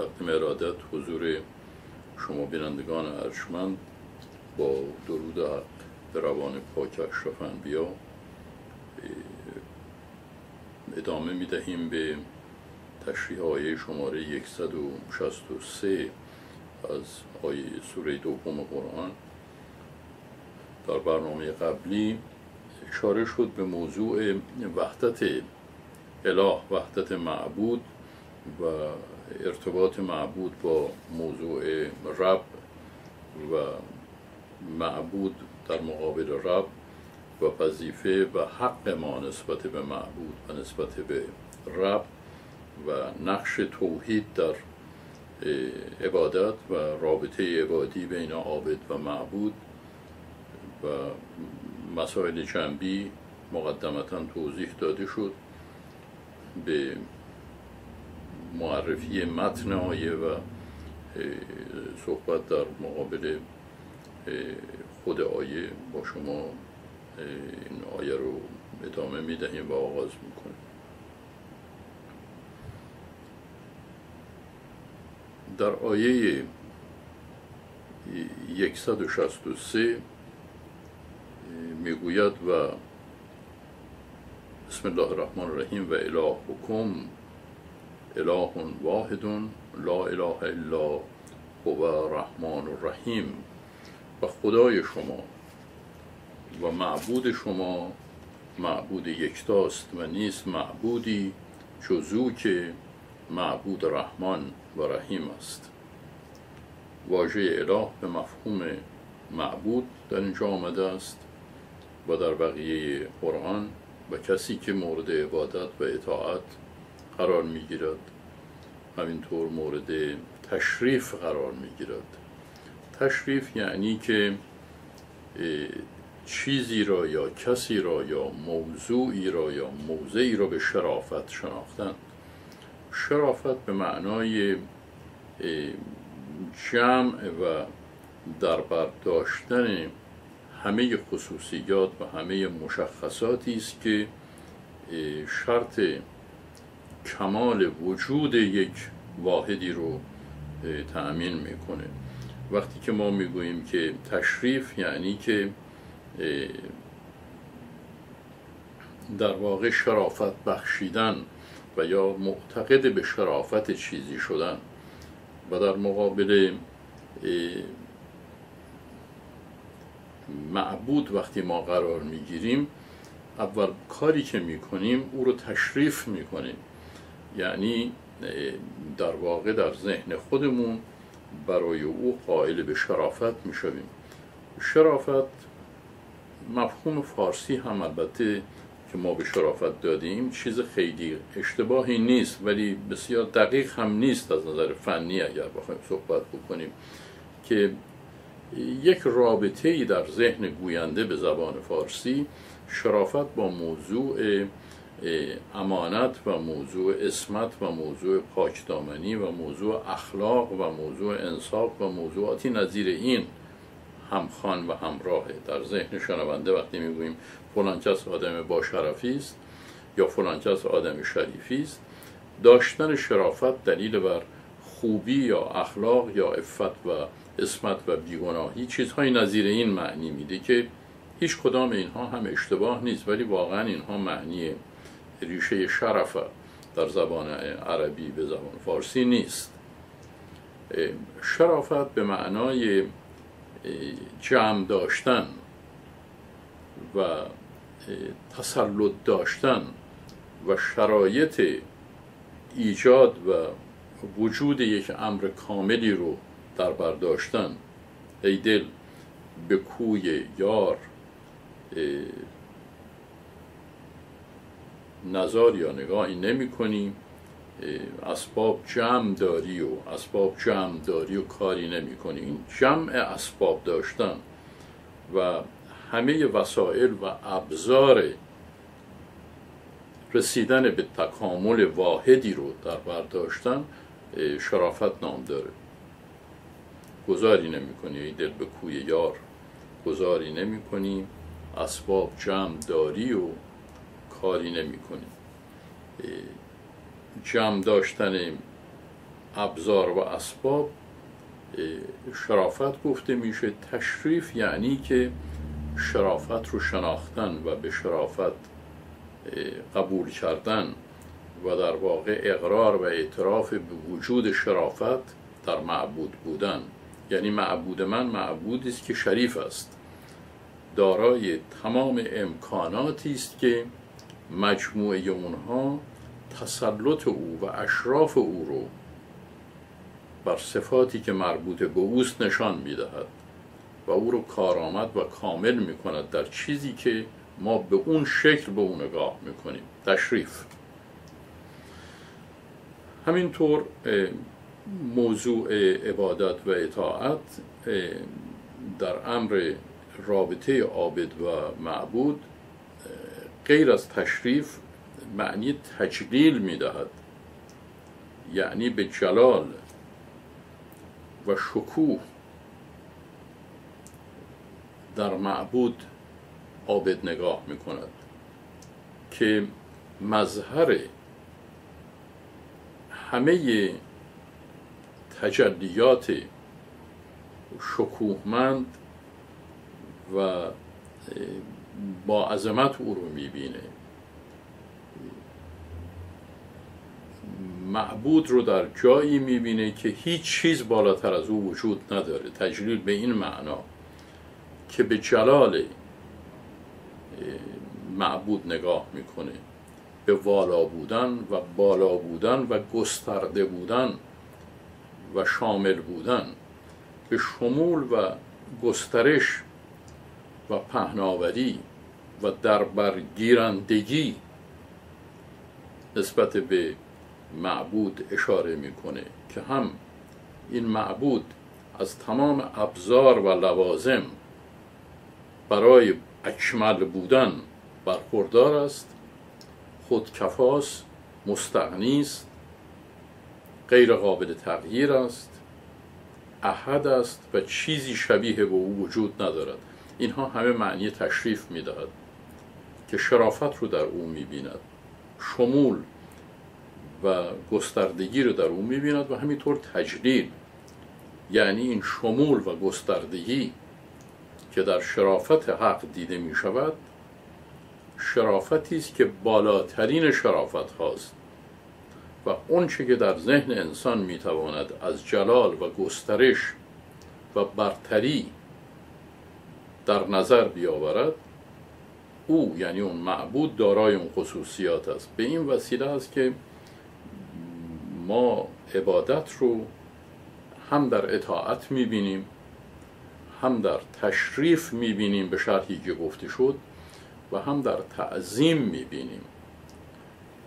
تقدیم ارادت حضور شما بینندگان ارجمند با درود به روان پاک اشرف انبیا ادامه می دهیم به تشریح آیه شماره 163 از آیه سوره دوم قرآن. در برنامه قبلی اشاره شد به موضوع وحدت اله وحدت معبود و ارتباط معبود با موضوع رب و معبود در مقابل رب و وظیفه و حق ما نسبت به معبود و نسبت به رب و نقش توحید در عبادت و رابطه عبادی بین عابد و معبود و مسائل جنبی مقدمتا توضیح داده شد. به معرفی متن آیه و صحبت در مقابل خود آیه با شما این آیه رو ادامه می دهیم و آغاز می کنیم در آیه 163 می‌گوید و بسم الله الرحمن الرحیم و اله حکم اله واحد لا اله الا هو رحمان الرحیم. و خدای شما و معبود شما معبود یکتاست و نیست معبودی جزو که معبود رحمان و رحیم است. واژه اله به مفهوم معبود در اینجا آمده است و در بقیه قرآن و کسی که مورد عبادت و اطاعت قرار می گیرد همینطور مورد تشریف قرار می گیرد تشریف یعنی که چیزی را یا کسی را یا موضوعی را یا موضعی را به شرافت شناختن. شرافت به معنای جمع و در برداشتن همه خصوصیات و همه مشخصاتی است که شرط کمال وجود یک واحدی رو تأمین می‌کنه. وقتی که ما می‌گوییم که تشریف یعنی که در واقع شرافت بخشیدن و یا معتقد به شرافت چیزی شدن و در مقابل معبود وقتی ما قرار می‌گیریم اول کاری که می‌کنیم او رو تشریف می‌کنیم. یعنی در واقع در ذهن خودمون برای او قائل به شرافت می‌شویم. شرافت مفهوم فارسی هم البته که ما به شرافت دادیم چیز خیلی اشتباهی نیست ولی بسیار دقیق هم نیست از نظر فنی اگر بخوایم صحبت بکنیم که یک رابطه ای در ذهن گوینده به زبان فارسی شرافت با موضوع امانت و موضوع اسمت و موضوع پاکدامنی و موضوع اخلاق و موضوع انصاف و موضوعاتی نظیر این همخوان و همراهه در ذهن شنونده وقتی می‌گوییم فلان کس آدم با شرفی است یا فلان کس آدم شریفی است داشتن شرافت دلیل بر خوبی یا اخلاق یا افت و اسمت و بیگناهی چیزهای نظیر این معنی میده که هیچ کدام اینها هم اشتباه نیست ولی واقعا اینها معنی ریشه شرفه در زبان عربی به زبان فارسی نیست. شرافت به معنای جمع داشتن و تسلط داشتن و شرایط ایجاد و وجود یک امر کاملی رو در برداشتن ای دل به کوی یار نظر یا نگاهی نمی کنیم اسباب جمع داری و اسباب جمع داری و کاری نمی کنیم جمع اسباب داشتن و همه وسایل و ابزار رسیدن به تکامل واحدی رو در برداشتن شرافت نام داره. گذاری نمی کنی دل به کوی یار. گذاری نمی کنی اسباب جمع داری و کاری نمی کنی جمع داشتن ابزار و اسباب شرافت گفته میشه. تشریف یعنی که شرافت رو شناختن و به شرافت قبول کردن و در واقع اقرار و اعتراف به وجود شرافت در معبود بودن. یعنی معبود من معبودی است که شریف است. دارای تمام امکاناتی است که مجموعه اونها تسلط او و اشراف او رو بر صفاتی که مربوط به اوست نشان می‌دهد و او رو کارآمد و کامل می‌کند در چیزی که ما به اون شکل به اون نگاه می‌کنیم. تشریف. همینطور موضوع عبادت و اطاعت در امر رابطه عابد و معبود غیر از تشریف معنی تجلیل می‌دهد یعنی به جلال و شکوه در معبود عابد نگاه می کند که مظهر همه تجلیات شکوهمند و با عظمت او رو می‌بینه. معبود رو در جایی می‌بینه که هیچ چیز بالاتر از او وجود نداره. تجلیل به این معنا که به جلال معبود نگاه می‌کنه. به والا بودن و بالا بودن و گسترده بودن و شامل بودن. به شمول و گسترش و پهناوری. و در برگیرندگی نسبت به معبود اشاره می‌کنه که هم این معبود از تمام ابزار و لوازم برای اکمل بودن برخوردار است خودکفاس مستغنی است غیر قابل تغییر است احد است و چیزی شبیه به او وجود ندارد. اینها همه معنی تشریف می‌دهد. که شرافت رو در او می‌بیند شمول و گستردگی رو در او می‌بیند و همینطور تجلیل یعنی این شمول و گستردگی که در شرافت حق دیده می شود شرافتی است که بالاترین شرافت هاست و اونچه که در ذهن انسان می‌تواند از جلال و گسترش و برتری در نظر بیاورد او یعنی اون معبود دارای اون خصوصیات است. به این وسیله است که ما عبادت رو هم در اطاعت می‌بینیم هم در تشریف می‌بینیم به شرحی که گفته شد و هم در تعظیم می‌بینیم.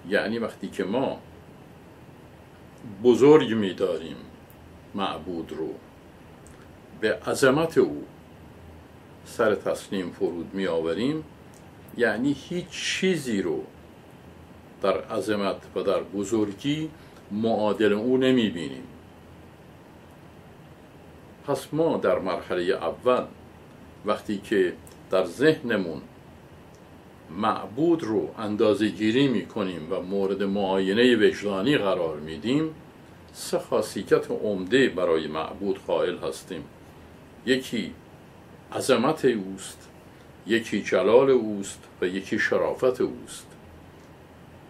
یعنی وقتی که ما بزرگ میداریم معبود رو به عظمت او سر تسلیم فرود می آوریم یعنی هیچ چیزی رو در عظمت و در بزرگی معادل او نمی بینیم پس ما در مرحله اول وقتی که در ذهنمون معبود رو اندازه گیری می کنیم و مورد معاینه وجدانی قرار میدیم سه خاصیت عمده برای معبود قائل هستیم. یکی عظمت اوست. یکی جلال اوست و یکی شرافت اوست.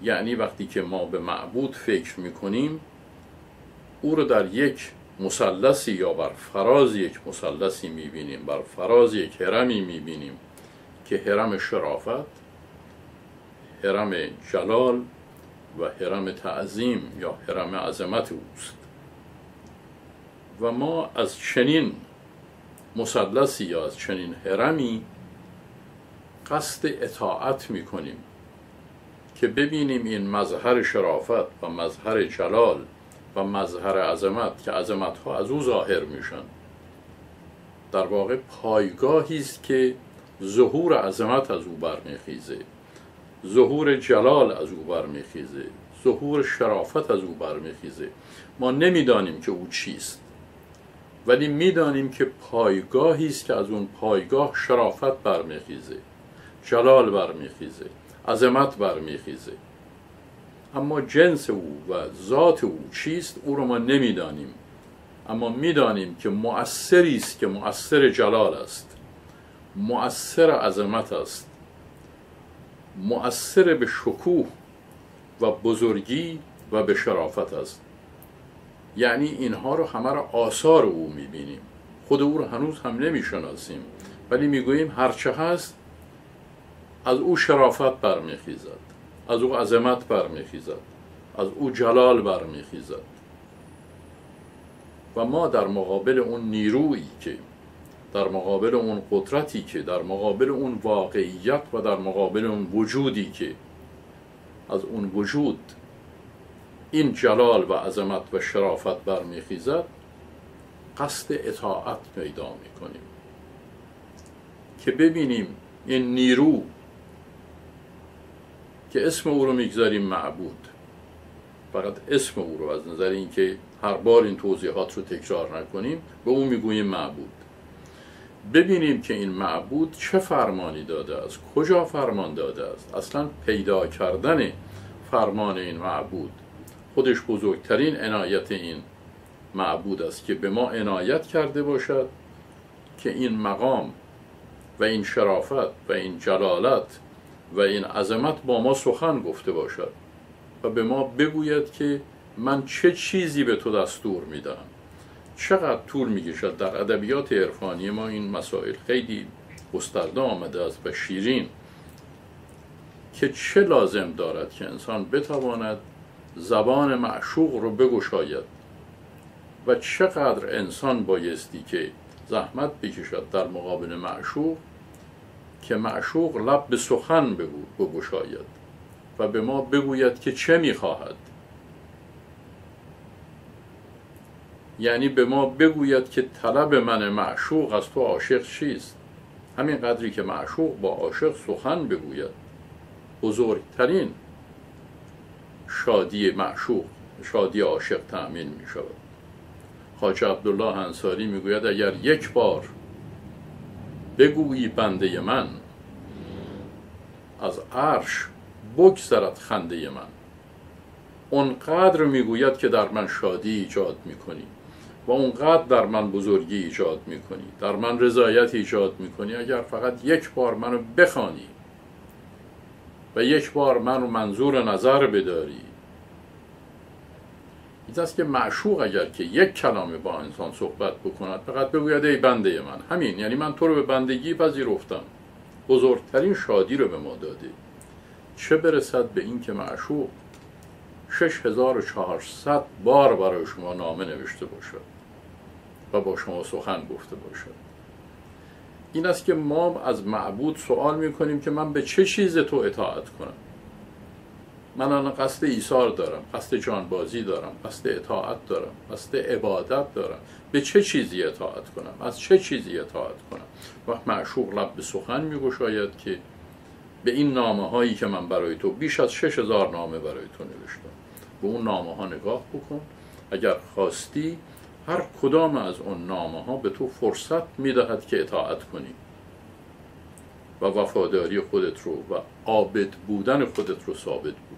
یعنی وقتی که ما به معبود فکر می‌کنیم او رو در یک مثلثی یا بر فراز یک مثلثی می‌بینیم بر فراز یک هرمی می‌بینیم که هرم شرافت هرم جلال و هرم تعظیم یا هرم عظمت اوست. و ما از چنین مثلثی یا از چنین هرمی قصد اطاعت می‌کنیم که ببینیم این مظهر شرافت و مظهر جلال و مظهر عظمت که عظمت ها از او ظاهر میشن. در واقع پایگاهی است که ظهور عظمت از او برمیخیزه ظهور جلال از او برمیخیزه ظهور شرافت از او برمیخیزه. ما نمی‌دانیم که او چیست ولی می‌دانیم که پایگاهی است که از اون پایگاه شرافت برمیخیزه. جلال برمیخیزه عظمت برمیخیزه. اما جنس او و ذات او چیست او رو ما نمی‌دانیم. اما می‌دانیم که مؤثری است که مؤثر جلال است. مؤثر عظمت است. مؤثر به شکوه و بزرگی و به شرافت است. یعنی اینها رو همه را آثار او می‌بینیم. خود او رو هنوز هم نمی‌شناسیم. ولی می‌گوییم هرچه هست از او شرافت برمیخیزد. از او عظمت برمیخیزد. از او جلال برمیخیزد. و ما در مقابل اون نیرویی که در مقابل اون قدرتی که در مقابل اون واقعیت و در مقابل اون وجودی که از اون وجود این جلال و عظمت و شرافت برمیخیزد قصد اطاعت پیدا می‌کنیم. که ببینیم این نیرو که اسم او رو می‌گذاریم معبود. فقط اسم او رو از نظر اینکه هر بار این توضیحات رو تکرار نکنیم به او می‌گوییم معبود. ببینیم که این معبود چه فرمانی داده است کجا فرمان داده است. اصلا پیدا کردن فرمان این معبود خودش بزرگترین عنایت این معبود است که به ما عنایت کرده باشد که این مقام و این شرافت و این جلالت و این عظمت با ما سخن گفته باشد و به ما بگوید که من چه چیزی به تو دستور میدم چقدر طول می‌کشد در ادبیات عرفانی ما این مسائل. خیلی گسترده آمده است و شیرین. که چه لازم دارد که انسان بتواند زبان معشوق رو بگشاید و چقدر انسان بایستی که زحمت بکشد در مقابل معشوق که معشوق لب به سخن بگشاید و به ما بگوید که چه می‌خواهد. یعنی به ما بگوید که طلب من معشوق از تو عاشق چیست؟ همین قدری که معشوق با عاشق سخن بگوید. بزرگترین شادی معشوق شادی عاشق تأمین می شود خاچ عبدالله انصاری می‌گوید اگر یک بار بگویی بنده من. از عرش بگذرد خنده من. اونقدر می‌گوید که در من شادی ایجاد می‌کنی و اونقدر در من بزرگی ایجاد می‌کنی. در من رضایت ایجاد می‌کنی. اگر فقط یک بار منو بخوانی و یک بار منو منظور نظر بداری این است که معشوق اگر که یک کلامه با انسان صحبت بکند فقط بگوید ای بنده من. همین یعنی من تو رو به بندگی پذیرفتم. بزرگترین شادی رو به ما داده چه برسد به این که معشوق 6400 بار برای شما نامه نوشته باشد و با شما سخن گفته باشد؟ این است که ما از معبود سوال می‌کنیم که من به چه چیز تو اطاعت کنم؟ من الان قصد ایثار دارم قصد جانبازی دارم قصد اطاعت دارم قصد عبادت دارم. به چه چیزی اطاعت کنم؟ از چه چیزی اطاعت کنم؟ وقت معشوق لب به سخن میگشاید که به این نامه هایی که من برای تو بیش از شش هزار نامه برای تو نوشتم. به اون نامه ها نگاه بکن. اگر خواستی هر کدام از اون نامه ها به تو فرصت می‌دهد که اطاعت کنی. و وفاداری خودت رو و عابد بودن خودت رو ثابت بکنی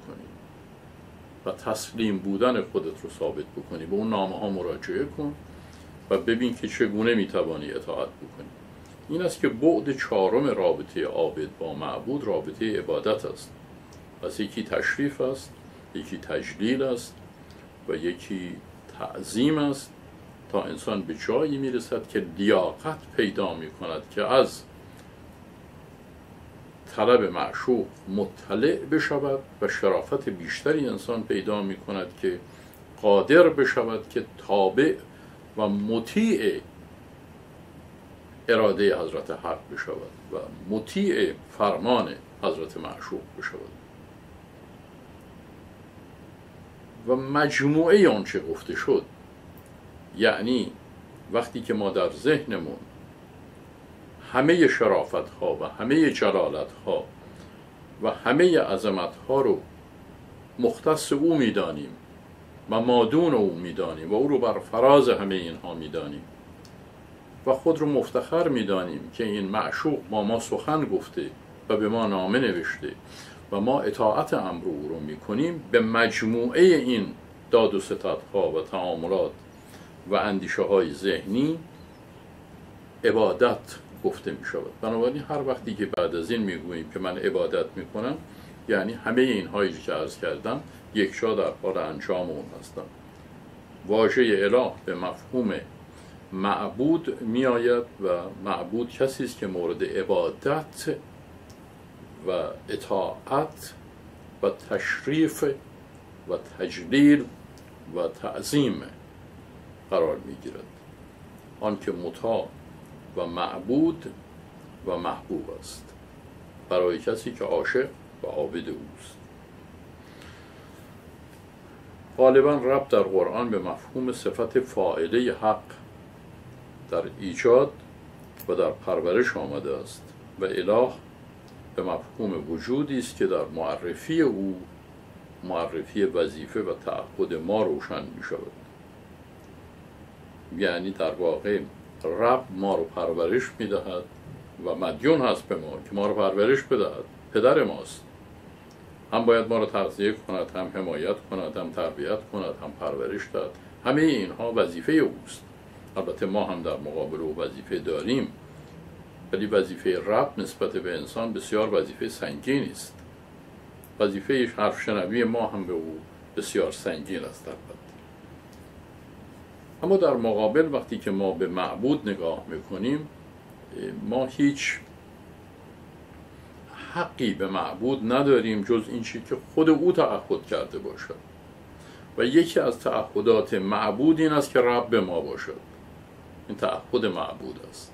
و تسلیم بودن خودت رو ثابت بکنی. به اون نامه ها مراجعه کن و ببین که چگونه می‌توانی اطاعت بکنی. این است که بعد چهارم رابطه عابد با معبود رابطه عبادت است. پس یکی تشریف است یکی تجلیل است و یکی تعظیم است تا انسان به جایی می‌رسد که لیاقت پیدا می کند که از طلب معشوق مطلع بشود و شرافت بیشتری انسان پیدا می کند که قادر بشود که تابع و مطیع اراده حضرت حق بشود و مطیع فرمان حضرت معشوق بشود. و مجموعه آنچه گفته شد یعنی وقتی که ما در ذهنمون همه شرافت ها و همه جلالت ها و همه عظمت ها رو مختص او می‌دانیم و مادون او می‌دانیم و او رو بر فراز همه اینها می‌دانیم و خود رو مفتخر می‌دانیم که این معشوق با ما سخن گفته و به ما نامه نوشته و ما اطاعت امر او رو می‌کنیم به مجموعه این داد و ستدها و تعاملات و اندیشه های ذهنی عبادت گفته می شود بنابراین هر وقتی که بعد از این می‌گوییم که من عبادت می‌کنم یعنی همه این هایی که عرض کردم یکشا در حال انجام اون هستم. واژه اله به مفهوم معبود میآید و معبود کسی است که مورد عبادت و اطاعت و تشریف و تجلیل و تعظیم قرار می‌گیرد. آنکه مطاع و معبود و محبوب است. برای کسی که عاشق و عابد اوست. غالبا رب در قرآن به مفهوم صفت فاعله حق در ایجاد و در پرورش آمده است و اله به مفهوم وجودی است که در معرفی او معرفی وظیفه و تعهد ما روشن می شود یعنی در واقع رب ما رو پرورش می دهد و مدیون هست به ما که ما رو پرورش بدهد. پدر ماست. هم باید ما رو تغذیه کند هم حمایت کند هم تربیت کند هم پرورش داد همه اینها وظیفه اوست. البته ما هم در مقابل او وظیفه داریم. ولی وظیفه رب نسبت به انسان بسیار وظیفه سنگینی است. وظیفه حرف شنوی ما هم به او بسیار سنگین است البته. اما در مقابل وقتی که ما به معبود نگاه می‌کنیم ما هیچ حقی به معبود نداریم جز این چی که خود او تعهد کرده باشد. و یکی از تعهدات معبود این است که رب ما باشد. این تعهد معبود است.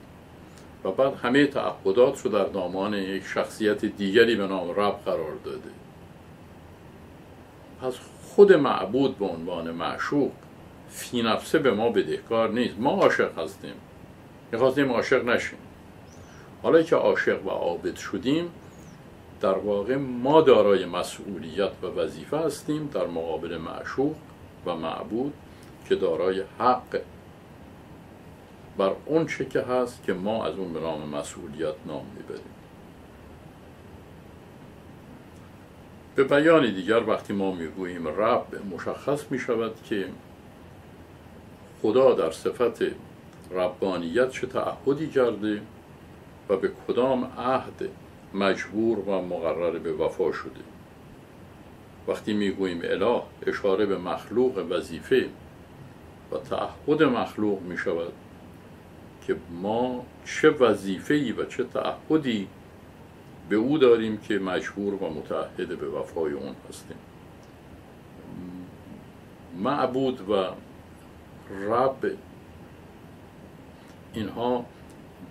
و بعد همه تعهدات رو در دامان یک شخصیت دیگری به نام رب قرار داده. پس خود معبود به عنوان معشوق فی نفسه به ما بدهکار نیست. ما عاشق هستیم. می‌خواستیم عاشق نشیم. حالا که عاشق و عابد شدیم در واقع ما دارای مسئولیت و وظیفه هستیم در مقابل معشوق و معبود که دارای حق. بر اون چه که هست که ما از اون به نام مسئولیت نام می‌بریم. به بیان دیگر وقتی ما می‌گوییم رب مشخص می شود که خدا در صفت ربانیت چه تعهدی کرده و به کدام عهد مجبور و مقرر به وفا شده. وقتی می‌گوییم اله اشاره به مخلوق وظیفه و تعهد مخلوق می شود که ما چه وظیفه‌ای و چه تعهدی به او داریم که مجبور و متعهد به وفای اون هستیم. معبود و رب. اینها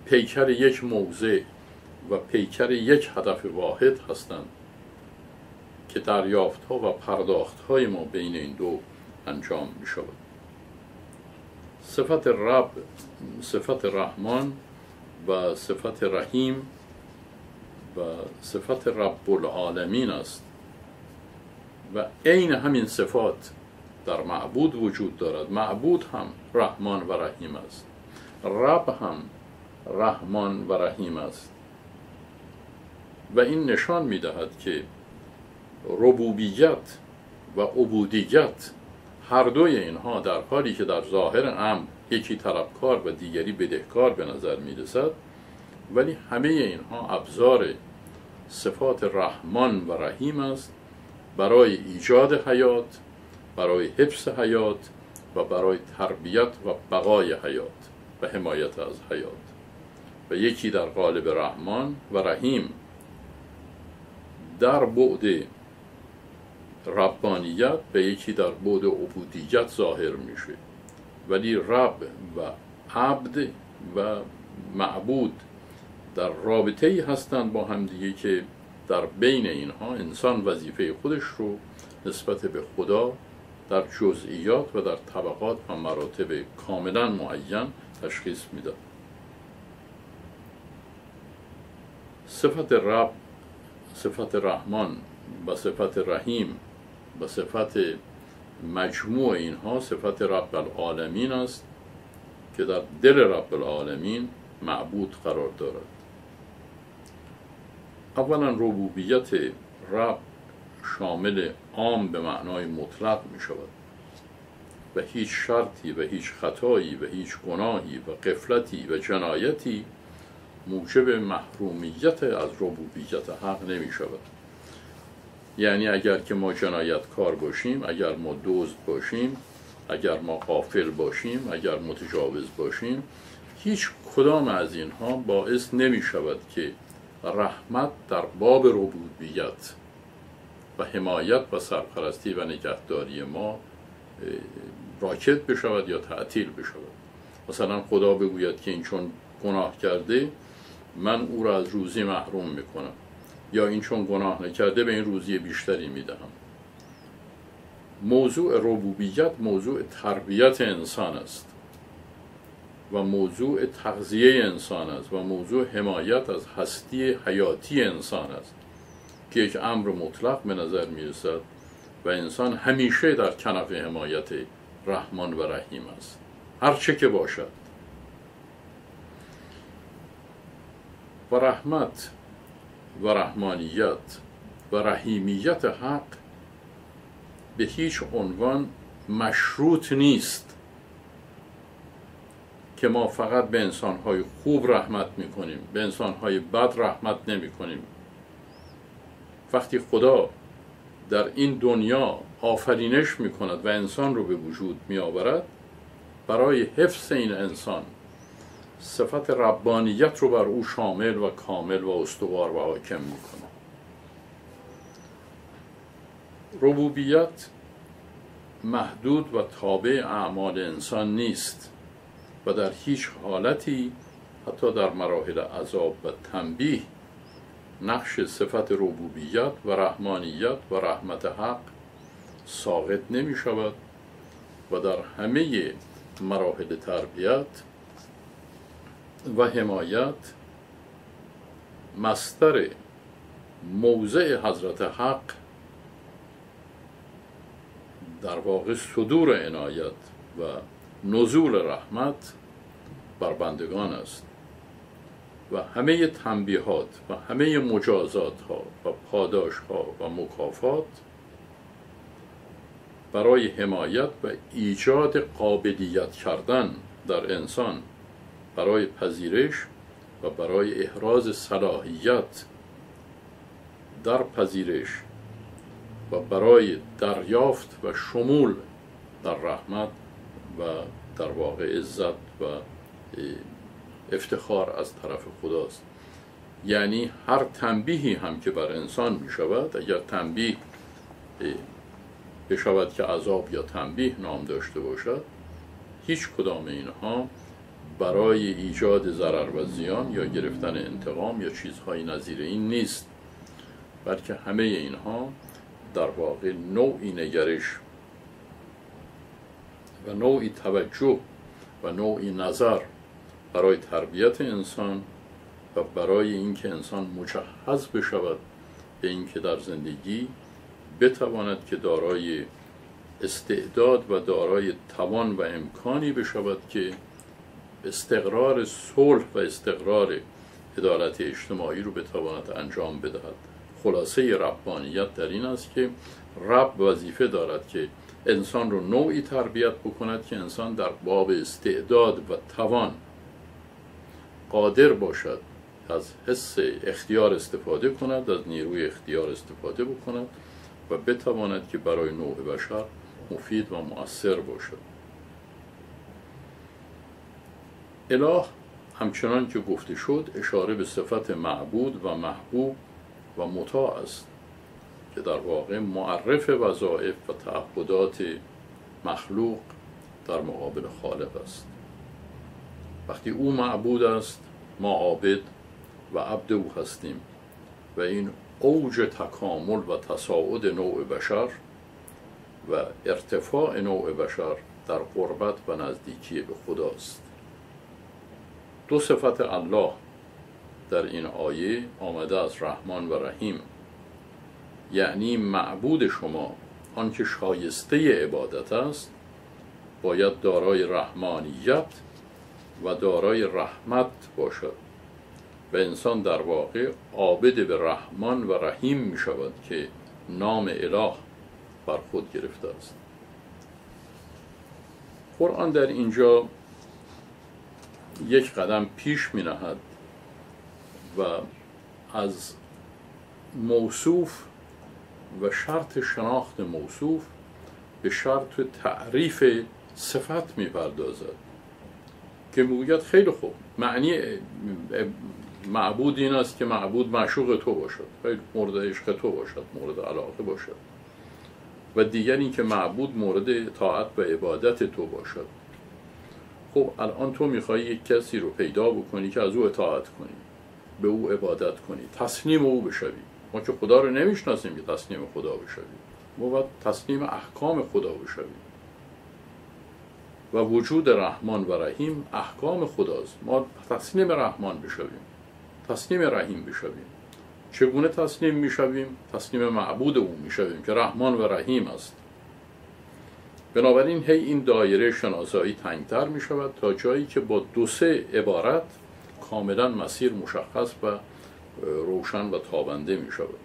پیکر یک موضع و پیکر یک هدف واحد هستند که دریافت ها و پرداخت های ما بین این دو انجام می شود صفت رب صفت رحمان و صفت رحیم و صفت رب العالمین است. و عین همین صفات در معبود وجود دارد. معبود هم رحمان و رحیم است. رب هم رحمان و رحیم است. و این نشان می دهد که ربوبیت و عبودیت هر دوی اینها در حالی که در ظاهر امر یکی طلبکار و دیگری بدهکار به نظر می رسد ولی همه اینها ابزار صفات رحمان و رحیم است. برای ایجاد حیات برای حفظ حیات و برای تربیت و بقای حیات و حمایت از حیات. و یکی در قالب رحمان و رحیم در بعد ربانیت به یکی در بعد عبودیت ظاهر میشه. ولی رب و عبد و معبود در رابطه ای هستند با همدیگه که در بین اینها انسان وظیفه خودش رو نسبت به خدا در جزئیات و در طبقات و مراتب کاملا معین تشخیص می‌داد. صفت رب صفت رحمان و صفت رحیم و صفت مجموع اینها صفت رب العالمین است که در دل رب العالمین معبود قرار دارد. اولا ربوبیت رب شامل عام به معنای مطلق می شود و هیچ شرطی و هیچ خطایی و هیچ گناهی و قفلتی و جنایتی موجب محرومیت از ربوبیت حق نمی شود یعنی اگر که ما جنایتکار باشیم اگر ما دزد باشیم اگر ما قافل باشیم اگر متجاوز باشیم هیچ کدام از اینها باعث نمی شود که رحمت در باب ربوبیت و حمایت و سرپرستی و نگهداری ما راکت بشود یا تعطیل بشود. مثلا خدا بگوید که این چون گناه کرده من او را از روزی محروم می‌کنم. یا این چون گناه نکرده به این روزی بیشتری می‌دهم. موضوع ربوبیت موضوع تربیت انسان است. و موضوع تغذیه انسان است. و موضوع حمایت از هستی حیاتی انسان است. که یک امر مطلق به نظر می رسد و انسان همیشه در کنف حمایت رحمان و رحیم است. هر چه که باشد. و رحمت و رحمانیت و رحیمیت حق به هیچ عنوان مشروط نیست که ما فقط به انسانهای خوب رحمت می‌کنیم به انسانهای بد رحمت نمی کنیم وقتی خدا در این دنیا آفرینش می کند و انسان رو به وجود می آورد برای حفظ این انسان صفت ربانیت رو بر او شامل و کامل و استوار و حاکم می کند ربوبیت محدود و تابع اعمال انسان نیست و در هیچ حالتی حتی در مراحل عذاب و تنبیه نقش صفت ربوبیت و رحمانیت و رحمت حق ساقط نمی شود و در همه مراحل تربیت و حمایت مستر موضع حضرت حق در واقع صدور عنایت و نزول رحمت بر بندگان است. و همه تنبیهات و همه مجازات ها و پاداش ها و مکافات برای حمایت و ایجاد قابلیت کردن در انسان برای پذیرش و برای احراز صلاحیت در پذیرش و برای دریافت و شمول در رحمت و در واقع عزت و افتخار از طرف خداست. یعنی هر تنبیهی هم که بر انسان می شود اگر تنبیه بشود که عذاب یا تنبیه نام داشته باشد هیچ کدام اینها برای ایجاد ضرر و زیان یا گرفتن انتقام یا چیزهای نظیر این نیست. بلکه همه اینها در واقع نوعی نگرش و نوعی توجه و نوعی نظر برای تربیت انسان و برای اینکه انسان مجهز بشود به اینکه در زندگی بتواند که دارای استعداد و دارای توان و امکانی بشود که استقرار صلح و استقرار عدالت اجتماعی رو بتواند انجام بدهد. خلاصه ربانیت در این است که رب وظیفه دارد که انسان رو نوعی تربیت بکند که انسان در باب استعداد و توان قادر باشد از حس اختیار استفاده کند از نیروی اختیار استفاده بکند و بتواند که برای نوع بشر مفید و مؤثر باشد. اله همچنان که گفته شد اشاره به صفت معبود و محبوب و مطاع است که در واقع معرف وظایف و تعبدات مخلوق در مقابل خالق است. وقتی او معبود است ما عابد و عبد او هستیم. و این اوج تکامل و تصاعد نوع بشر و ارتفاع نوع بشر در قربت و نزدیکی به خداست. دو صفت الله در این آیه آمده از رحمان و رحیم. یعنی معبود شما آنکه شایسته عبادت است باید دارای رحمانیت و دارای رحمت باشد. و انسان در واقع عابد به رحمان و رحیم می شود که نام اله بر خود گرفته است. قرآن در اینجا یک قدم پیش می نهد و از موصوف و شرط شناخت موصوف به شرط تعریف صفت می پردازد. که می‌گوید خیلی خوب. معنی معبود این است که معبود معشوق تو باشد. خیلی مورد عشق تو باشد مورد علاقه باشد. و دیگری که معبود مورد طاعت و عبادت تو باشد. خب الان تو می‌خوای یک کسی رو پیدا بکنی که از او اطاعت کنی به او عبادت کنی تسلیم او بشوی. ما که خدا رو نمی‌شناسیم که تسلیم خدا بشوی. ما باید تسلیم احکام خدا بشویم و وجود رحمان و رحیم احکام خداست. ما تسلیم رحمان بشویم. تسلیم رحیم بشویم. چگونه تسلیم می‌شویم؟ تسلیم معبود او می‌شویم که رحمان و رحیم است. بنابراین هی این دایره شناسایی تنگتر می شود تا جایی که با دو سه عبارت کاملا مسیر مشخص و روشن و تابنده می شود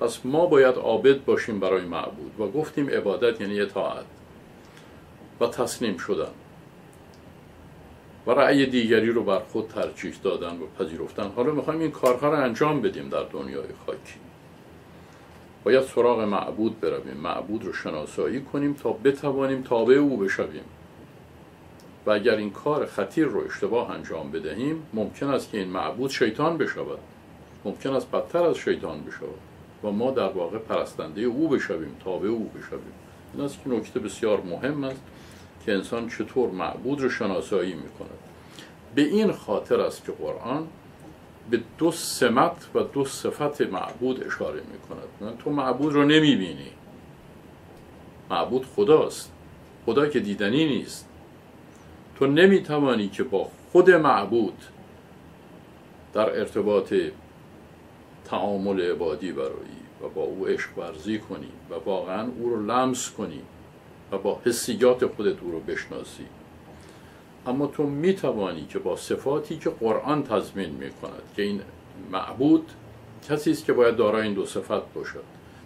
پس ما باید عابد باشیم برای معبود. و گفتیم عبادت یعنی اطاعت. و تسلیم شدن. و رأی دیگری رو بر خود ترجیح دادن و پذیرفتن. حالا می‌خوایم این کارها رو انجام بدیم در دنیای خاکی. باید سراغ معبود برویم. معبود رو شناسایی کنیم تا بتوانیم تابع او بشویم. و اگر این کار خطیر رو اشتباه انجام بدهیم ممکن است که این معبود شیطان بشود. ممکن است بدتر از شیطان بشود. و ما در واقع پرستنده او بشویم تابع او بشویم. این است که نکته بسیار مهم است. که انسان چطور معبود رو شناسایی می‌کند. به این خاطر است که قرآن به دو سمت و دو صفت معبود اشاره می‌کند. تو معبود رو نمی‌بینی. معبود خداست. خدا که دیدنی نیست. تو نمی‌توانی که با خود معبود در ارتباط تعامل عبادی برایی و با او عشق ورزی کنی و واقعا او رو لمس کنی. و با حسیات خودت او رو بشناسی. اما تو می‌توانی که با صفاتی که قرآن تضمین می‌کند که این معبود کسی است که باید دارای این دو صفت باشد.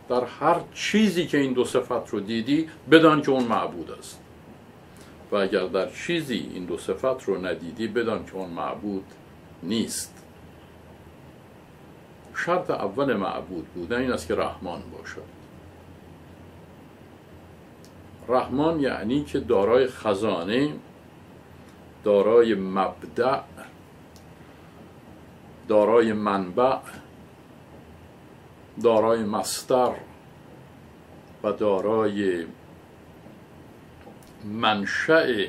در هر چیزی که این دو صفت رو دیدی بدان که اون معبود است. و اگر در چیزی این دو صفت رو ندیدی بدان که اون معبود نیست. شرط اول معبود بودن این است که رحمان باشد. رحمان یعنی که دارای خزانه دارای مبدع دارای منبع دارای مستر و دارای منشأ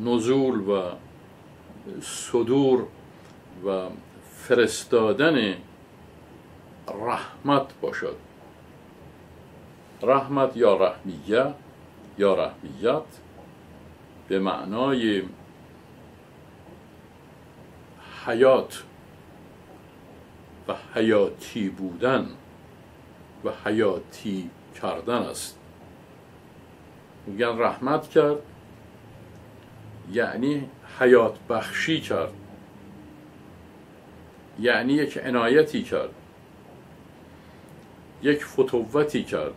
نزول و صدور و فرستادن رحمت باشد. رحمت یا رحمیه یا رحمیت به معنای حیات و حیاتی بودن و حیاتی کردن است. میگن رحمت کرد یعنی حیات بخشی کرد. یعنی یک عنایتی کرد. یک فتوتی کرد.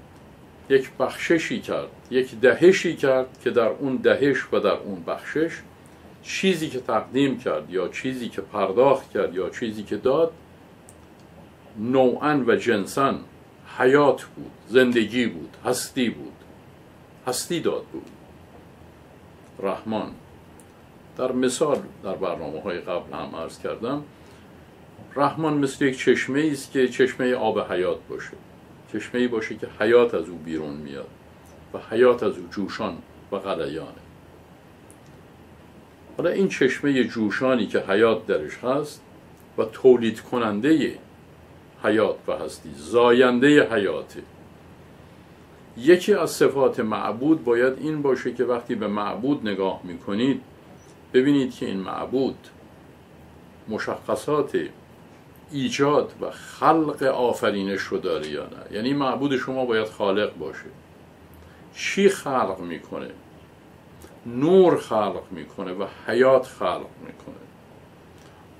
یک بخششی کرد یک دهشی کرد که در اون دهش و در اون بخشش چیزی که تقدیم کرد یا چیزی که پرداخت کرد یا چیزی که داد نوعا و جنسا حیات بود زندگی بود هستی بود هستی داد بود. رحمان در مثال در برنامه های قبل هم عرض کردم رحمان مثل یک چشمه است که چشمه آب حیات باشه. چشمه ای باشه که حیات از او بیرون میاد و حیات از او جوشان و غلیانه. حالا این چشمه جوشانی که حیات درش هست و تولید کننده حیات و هستی زاینده حیاته یکی از صفات معبود باید این باشه که وقتی به معبود نگاه می‌کنید ببینید که این معبود مشخصات ایجاد و خلق آفرینش رو داره یا نه؟ یعنی معبود شما باید خالق باشه. چی خلق می‌کنه؟ نور خلق می‌کنه و حیات خلق می‌کنه.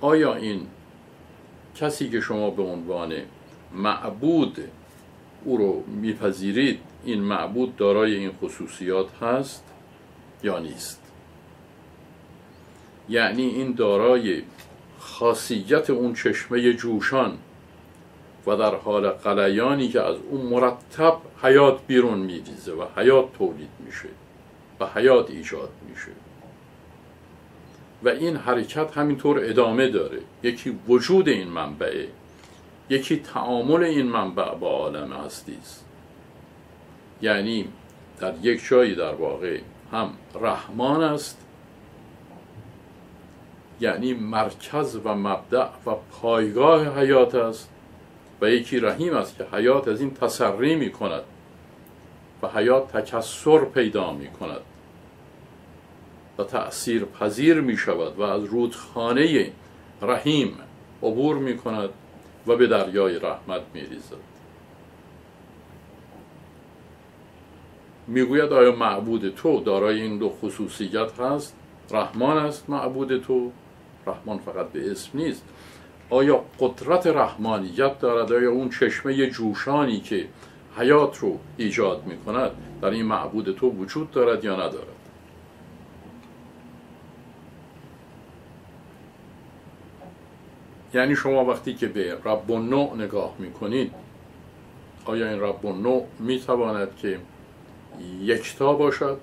آیا این کسی که شما به عنوان معبود او رو میپذیرید این معبود دارای این خصوصیات هست یا نیست؟ یعنی این دارای خاصیت اون چشمه جوشان و در حال قلیانی که از اون مرتب حیات بیرون میریزه و حیات تولید میشه و حیات ایجاد میشه. و این حرکت همینطور ادامه داره. یکی وجود این منبعه یکی تعامل این منبع با عالم هستی است. یعنی در یک جایی در واقع هم رحمان است یعنی مرکز و مبدع و پایگاه حیات است و یکی رحیم است که حیات از این تسری می کند و حیات تکسر پیدا می کند و تأثیر پذیر می شود و از رودخانه رحیم عبور می کند و به دریای رحمت می ریزد. می‌گوید آیا معبود تو دارای این دو خصوصیت هست؟ رحمان است معبود تو؟ رحمان فقط به اسم نیست. آیا قدرت رحمانیت دارد؟ آیا اون چشمه جوشانی که حیات رو ایجاد می کند در این معبود تو وجود دارد یا ندارد؟ یعنی شما وقتی که به رب نوع نگاه می کنید آیا این رب نوع می تواند که یکتا باشد؟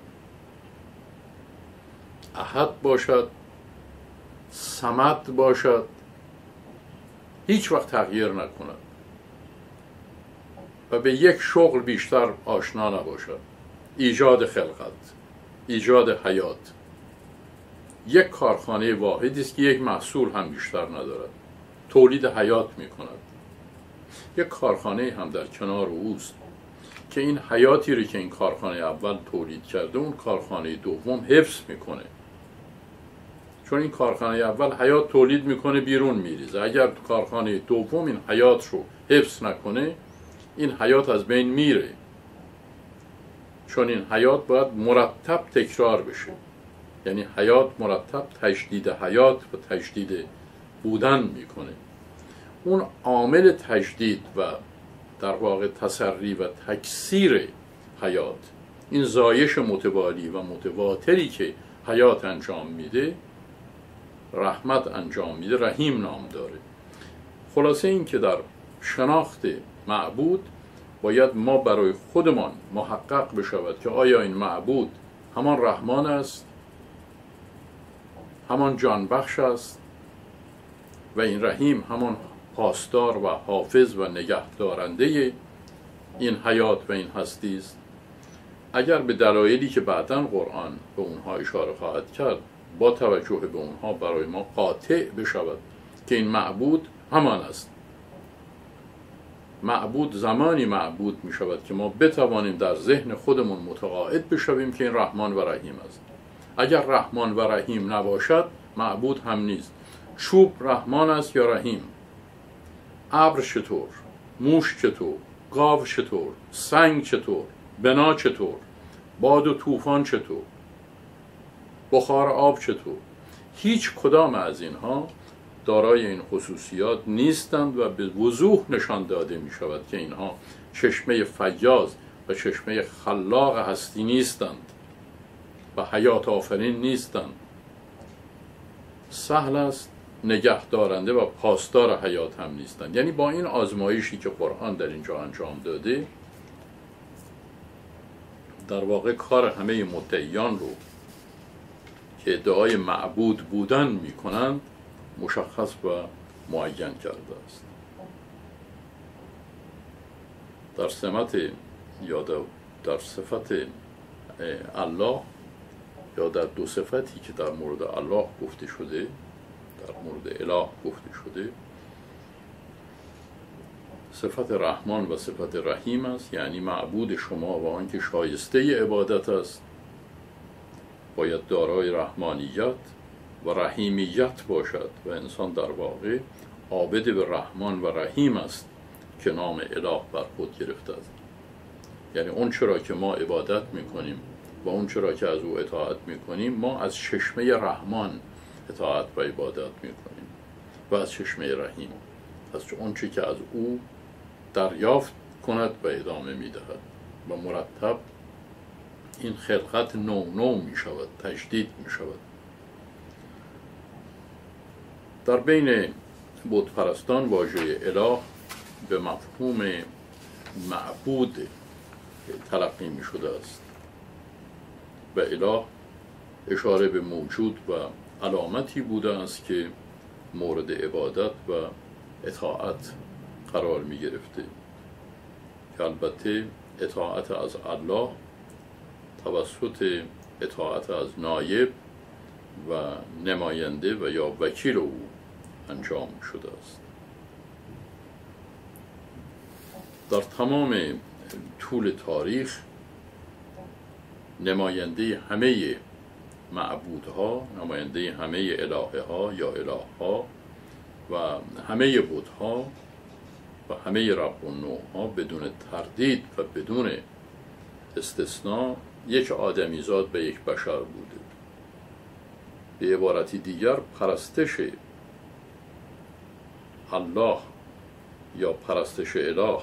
احد باشد؟ سمت باشد. هیچ وقت تغییر نکند. و به یک شغل بیشتر آشنا نباشد. ایجاد خلقت ایجاد حیات. یک کارخانه واحدی است که یک محصول هم بیشتر ندارد. تولید حیات می کند یک کارخانه هم در کنار اوست که این حیاتی رو که این کارخانه اول تولید کرده اون کارخانه دوم حفظ می‌کنه. چون این کارخانه اول حیات تولید می‌کنه بیرون میریزه. اگر کارخانه دوم این حیات رو حفظ نکنه این حیات از بین میره. چون این حیات باید مرتب تکرار بشه. یعنی حیات مرتب تجدید حیات و تجدید بودن می‌کنه. اون عامل تجدید و در واقع تسری و تکثیر حیات این زایش متوالی و متواتری که حیات انجام میده رحمت انجام میده رحیم نام داره. خلاصه این که در شناخت معبود باید ما برای خودمان محقق بشود که آیا این معبود همان رحمان است همان جانبخش است و این رحیم همان پاسدار و حافظ و نگهدارنده این حیات و این هستی است. اگر به دلایلی که بعدا قرآن به اونها اشاره خواهد کرد با توجه به اونها برای ما قاطع بشود که این معبود همان است. معبود زمانی معبود می شود که ما بتوانیم در ذهن خودمون متقاعد بشویم که این رحمان و رحیم است. اگر رحمان و رحیم نباشد معبود هم نیست. چوب رحمان است یا رحیم؟ ابر چطور؟ موش چطور؟ گاو چطور؟ سنگ چطور؟ بنا چطور؟ باد و طوفان چطور؟ بخار آب چطور هیچ کدام از اینها دارای این خصوصیات نیستند و به وضوح نشان داده می شود که اینها چشمه فیاض و چشمه خلاق هستی نیستند و حیات آفرین نیستند. سهل است نگه دارنده و پاسدار حیات هم نیستند. یعنی با این آزمایشی که قرآن در اینجا انجام داده در واقع کار همه مدعیان رو ادعای معبود بودن می کنند مشخص و معین کرده است. در سمت یا در صفت الله یا در دو صفتی که در مورد الله گفته شده در مورد اله گفته شده صفت رحمان و صفت رحیم است یعنی معبود شما و آنکه شایسته عبادت است. باید دارای رحمانیت و رحیمیت باشد و انسان در واقع عابد به رحمان و رحیم است که نام اله بر خود گرفته است. یعنی اون چرا که ما عبادت می‌کنیم و اون چرا که از او اطاعت می‌کنیم ما از چشمه رحمان اطاعت و عبادت می‌کنیم و از چشمه رحیم. از آنچه که از او دریافت کند و ادامه می‌دهد و مرتب این خلقت نو نو می شود تجدید می شود. در بین بود پرستان واژه اله به مفهوم معبود تلقی می شده است و اله اشاره به موجود و علامتی بوده است که مورد عبادت و اطاعت قرار می گرفته. که البته اطاعت از الله توسط اطاعت از نایب و نماینده و یا وکیل او انجام شده است. در تمام طول تاریخ نماینده همه معبودها نماینده همه الهه ها یا اله ها و همه بودها و همه رب و ها بدون تردید و بدون استثناء یک آدمیزاد به یک بشر بوده. به عبارتی دیگر پرستش الله یا پرستش اله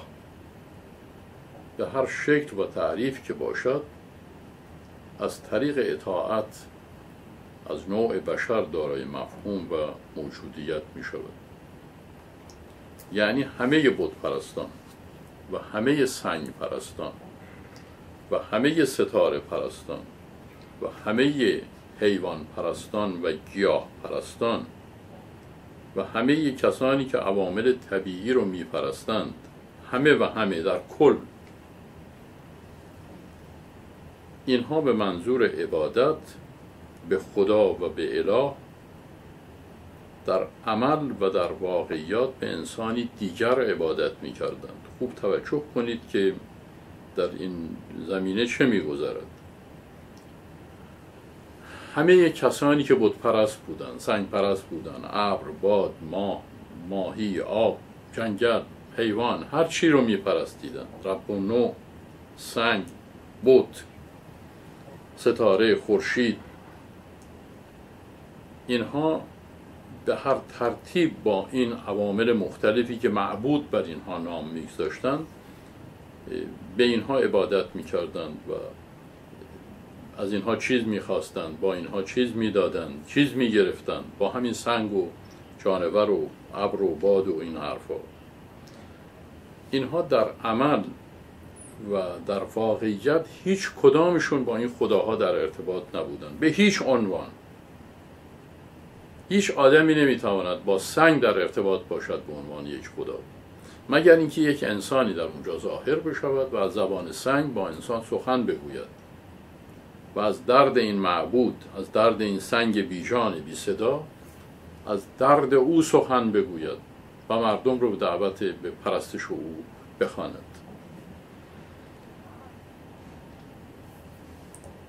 به هر شکل و تعریف که باشد از طریق اطاعت از نوع بشر دارای مفهوم و موجودیت می شود. یعنی همه بود پرستان و همه سنگ پرستان و همه ستاره پرستان و همه حیوان پرستان و گیاه پرستان و همه کسانی که عوامل طبیعی رو میپرستند همه و همه در کل. اینها به منظور عبادت به خدا و به اله در عمل و در واقعیات به انسانی دیگر عبادت می کردند خوب توجه کنید که در این زمینه چه می گذرد همه کسانی که بود پرست بودند سنگ پرست بودند ابر باد ماه ماهی آب جنگل حیوان هر چی رو می پرستیدن رب و نو سنگ بود ستاره خورشید. اینها به هر ترتیب با این عوامل مختلفی که معبود بر اینها نام میگذاشتند به اینها عبادت می‌کردند و از اینها چیز می‌خواستند با اینها چیز می‌دادند چیز می‌گرفتند با همین سنگ و جانور و ابر و باد و این حرفا. اینها در عمل و در واقعیت هیچ کدامشون با این خداها در ارتباط نبودند به هیچ عنوان. هیچ آدمی نمی‌تواند با سنگ در ارتباط باشد به عنوان یک خدا. مگر اینکه یک انسانی در اونجا ظاهر بشود و از زبان سنگ با انسان سخن بگوید و از درد این معبود از درد این سنگ بیجان بی صدا از درد او سخن بگوید و مردم رو به دعوت به پرستش او بخواند.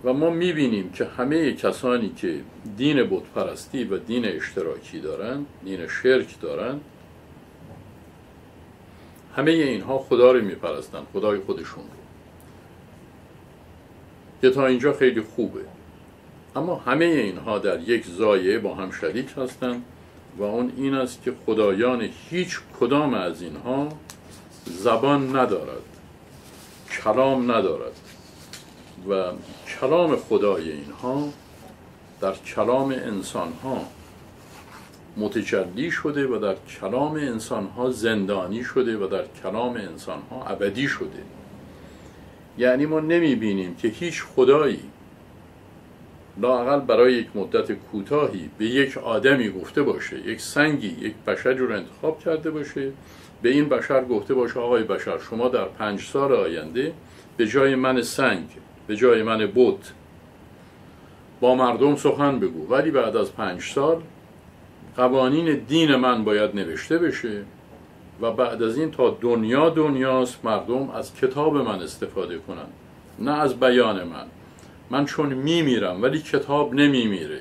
و ما می‌بینیم که همه کسانی که دین بودپرستی و دین اشتراکی دارند دین شرک دارند همه اینها خدا رو میپرستند خدای خودشون رو که تا اینجا خیلی خوبه. اما همه اینها در یک زایه با هم شریک هستند و اون این است که خدایان هیچ کدام از اینها زبان ندارد کلام ندارد و کلام خدای اینها در کلام انسان ها متجلی شده و در کلام انسان ها زندانی شده و در کلام انسان ها ابدی شده. یعنی ما نمی بینیم که هیچ خدایی لاقل برای یک مدت کوتاهی به یک آدمی گفته باشه یک سنگی یک بشر رو انتخاب کرده باشه به این بشر گفته باشه آقای بشر شما در پنج سال آینده به جای من سنگ به جای من بود با مردم سخن بگو. ولی بعد از پنج سال قوانین دین من باید نوشته بشه و بعد از این تا دنیا دنیاست مردم از کتاب من استفاده کنند نه از بیان من. من چون میمیرم ولی کتاب نمیمیره.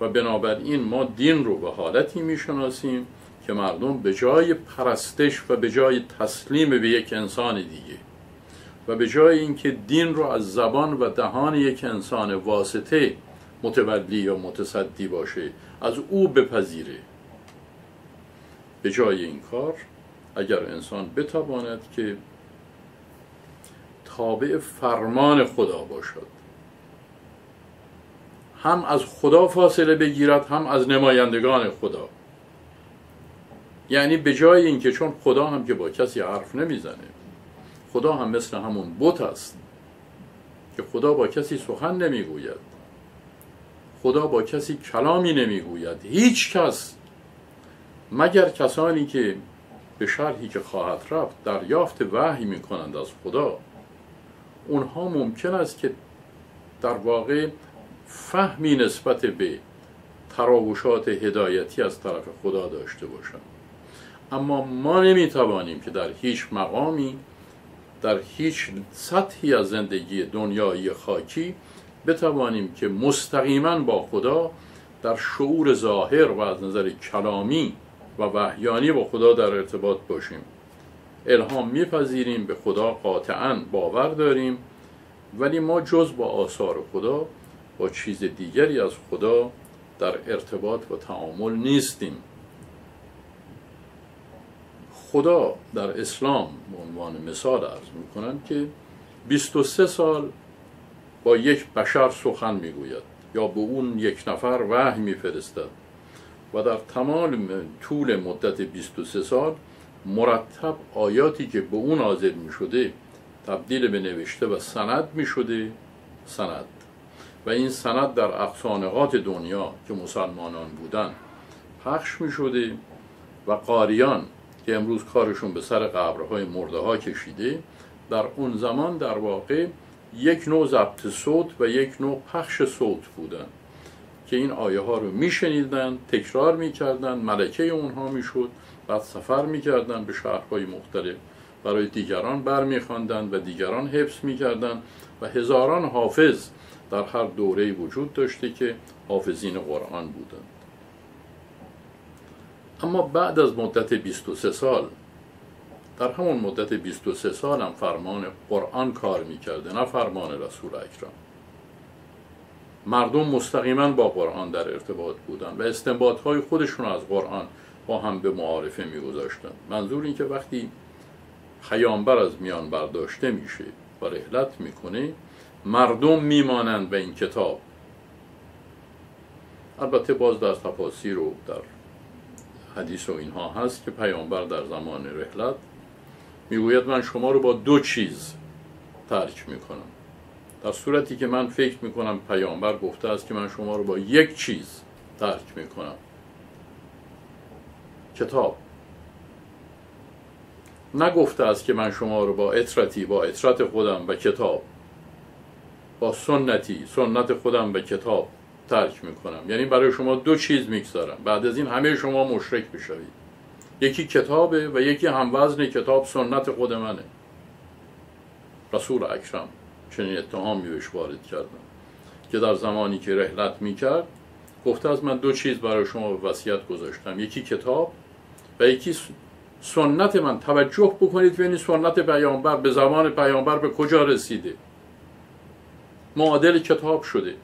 و بنابراین ما دین رو به حالتی می‌شناسیم که مردم به جای پرستش و به جای تسلیم به یک انسان دیگه و به جای اینکه دین رو از زبان و دهان یک انسان واسطه متولی یا متصدی باشه از او بپذیره. به جای این کار اگر انسان بتواند که تابع فرمان خدا باشد هم از خدا فاصله بگیرد هم از نمایندگان خدا. یعنی به جای اینکه چون خدا هم که با کسی حرف نمی‌زنه خدا هم مثل همون بت است که خدا با کسی سخن نمی‌گوید. خدا با کسی کلامی نمی‌گوید. هیچ کس. مگر کسانی که به شرحی که خواهد رفت دریافت وحی می‌کنند از خدا. اونها ممکن است که در واقع فهمی نسبت به تراوشات هدایتی از طرف خدا داشته باشند. اما ما نمی‌توانیم که در هیچ مقامی در هیچ سطحی از زندگی دنیایی خاکی بتوانیم که مستقیما با خدا در شعور ظاهر و از نظر کلامی و وحیانی با خدا در ارتباط باشیم. الهام میپذیریم به خدا قاطعا باور داریم ولی ما جز با آثار خدا با چیز دیگری از خدا در ارتباط و تعامل نیستیم. خدا در اسلام به عنوان مثال ارز می‌کنم که 23 سال با یک بشر سخن می‌گوید یا به اون یک نفر وحی میفرستد و در تمام طول مدت 23 سال مرتب آیاتی که به اون نازل می شده تبدیل به نوشته و سند می شده سند. و این سند در اقصانقات دنیا که مسلمانان بودن پخش می شده و قاریان که امروز کارشون به سر قبرهای مرده ها کشیده در اون زمان در واقع یک نوع ضبط صوت و یک نوع پخش صوت بودن که این آیه ها رو میشنیدن تکرار می‌کردن ملکه اونها می‌شد بعد سفر می‌کردن به شهرهای مختلف. برای دیگران برمیخواندن و دیگران حفظ می‌کردن و هزاران حافظ در هر دوره وجود داشته که حافظین قرآن بودند. اما بعد از مدت 23 سال در همون مدت 23 سال هم فرمان قرآن کار می‌کرده نه فرمان رسول اکرم. مردم مستقیما با قرآن در ارتباط بودن و استنباط های خودشون از قرآن با هم به معارفه میگذاشتن. منظور این که وقتی پیامبر از میان برداشته میشه و رحلت می‌کنه مردم میمانند به این کتاب. البته باز در تفاصیر و در حدیث و اینها هست که پیامبر در زمان رحلت می‌گوید من شما رو با دو چیز ترک می‌کنم. در صورتی که من فکر می‌کنم پیامبر گفته است که من شما رو با یک چیز ترک می‌کنم. کتاب. نگفته است که من شما رو با اطرتی با اطرت خودم و کتاب با سنتی سنت خودم به کتاب ترک می‌کنم. یعنی برای شما دو چیز می‌گذارم. بعد از این همه شما مشرک بشوید. یکی کتابه و یکی هموزن کتاب سنت خود منه. رسول اکرم چنین اتهامی بهش وارد کردم که در زمانی که رحلت می‌کرد گفته از من دو چیز برای شما به وصیت گذاشتم. یکی کتاب و یکی سنت من. توجه بکنید ببینید سنت پیامبر به زمان پیامبر به کجا رسیده. معادل کتاب شده.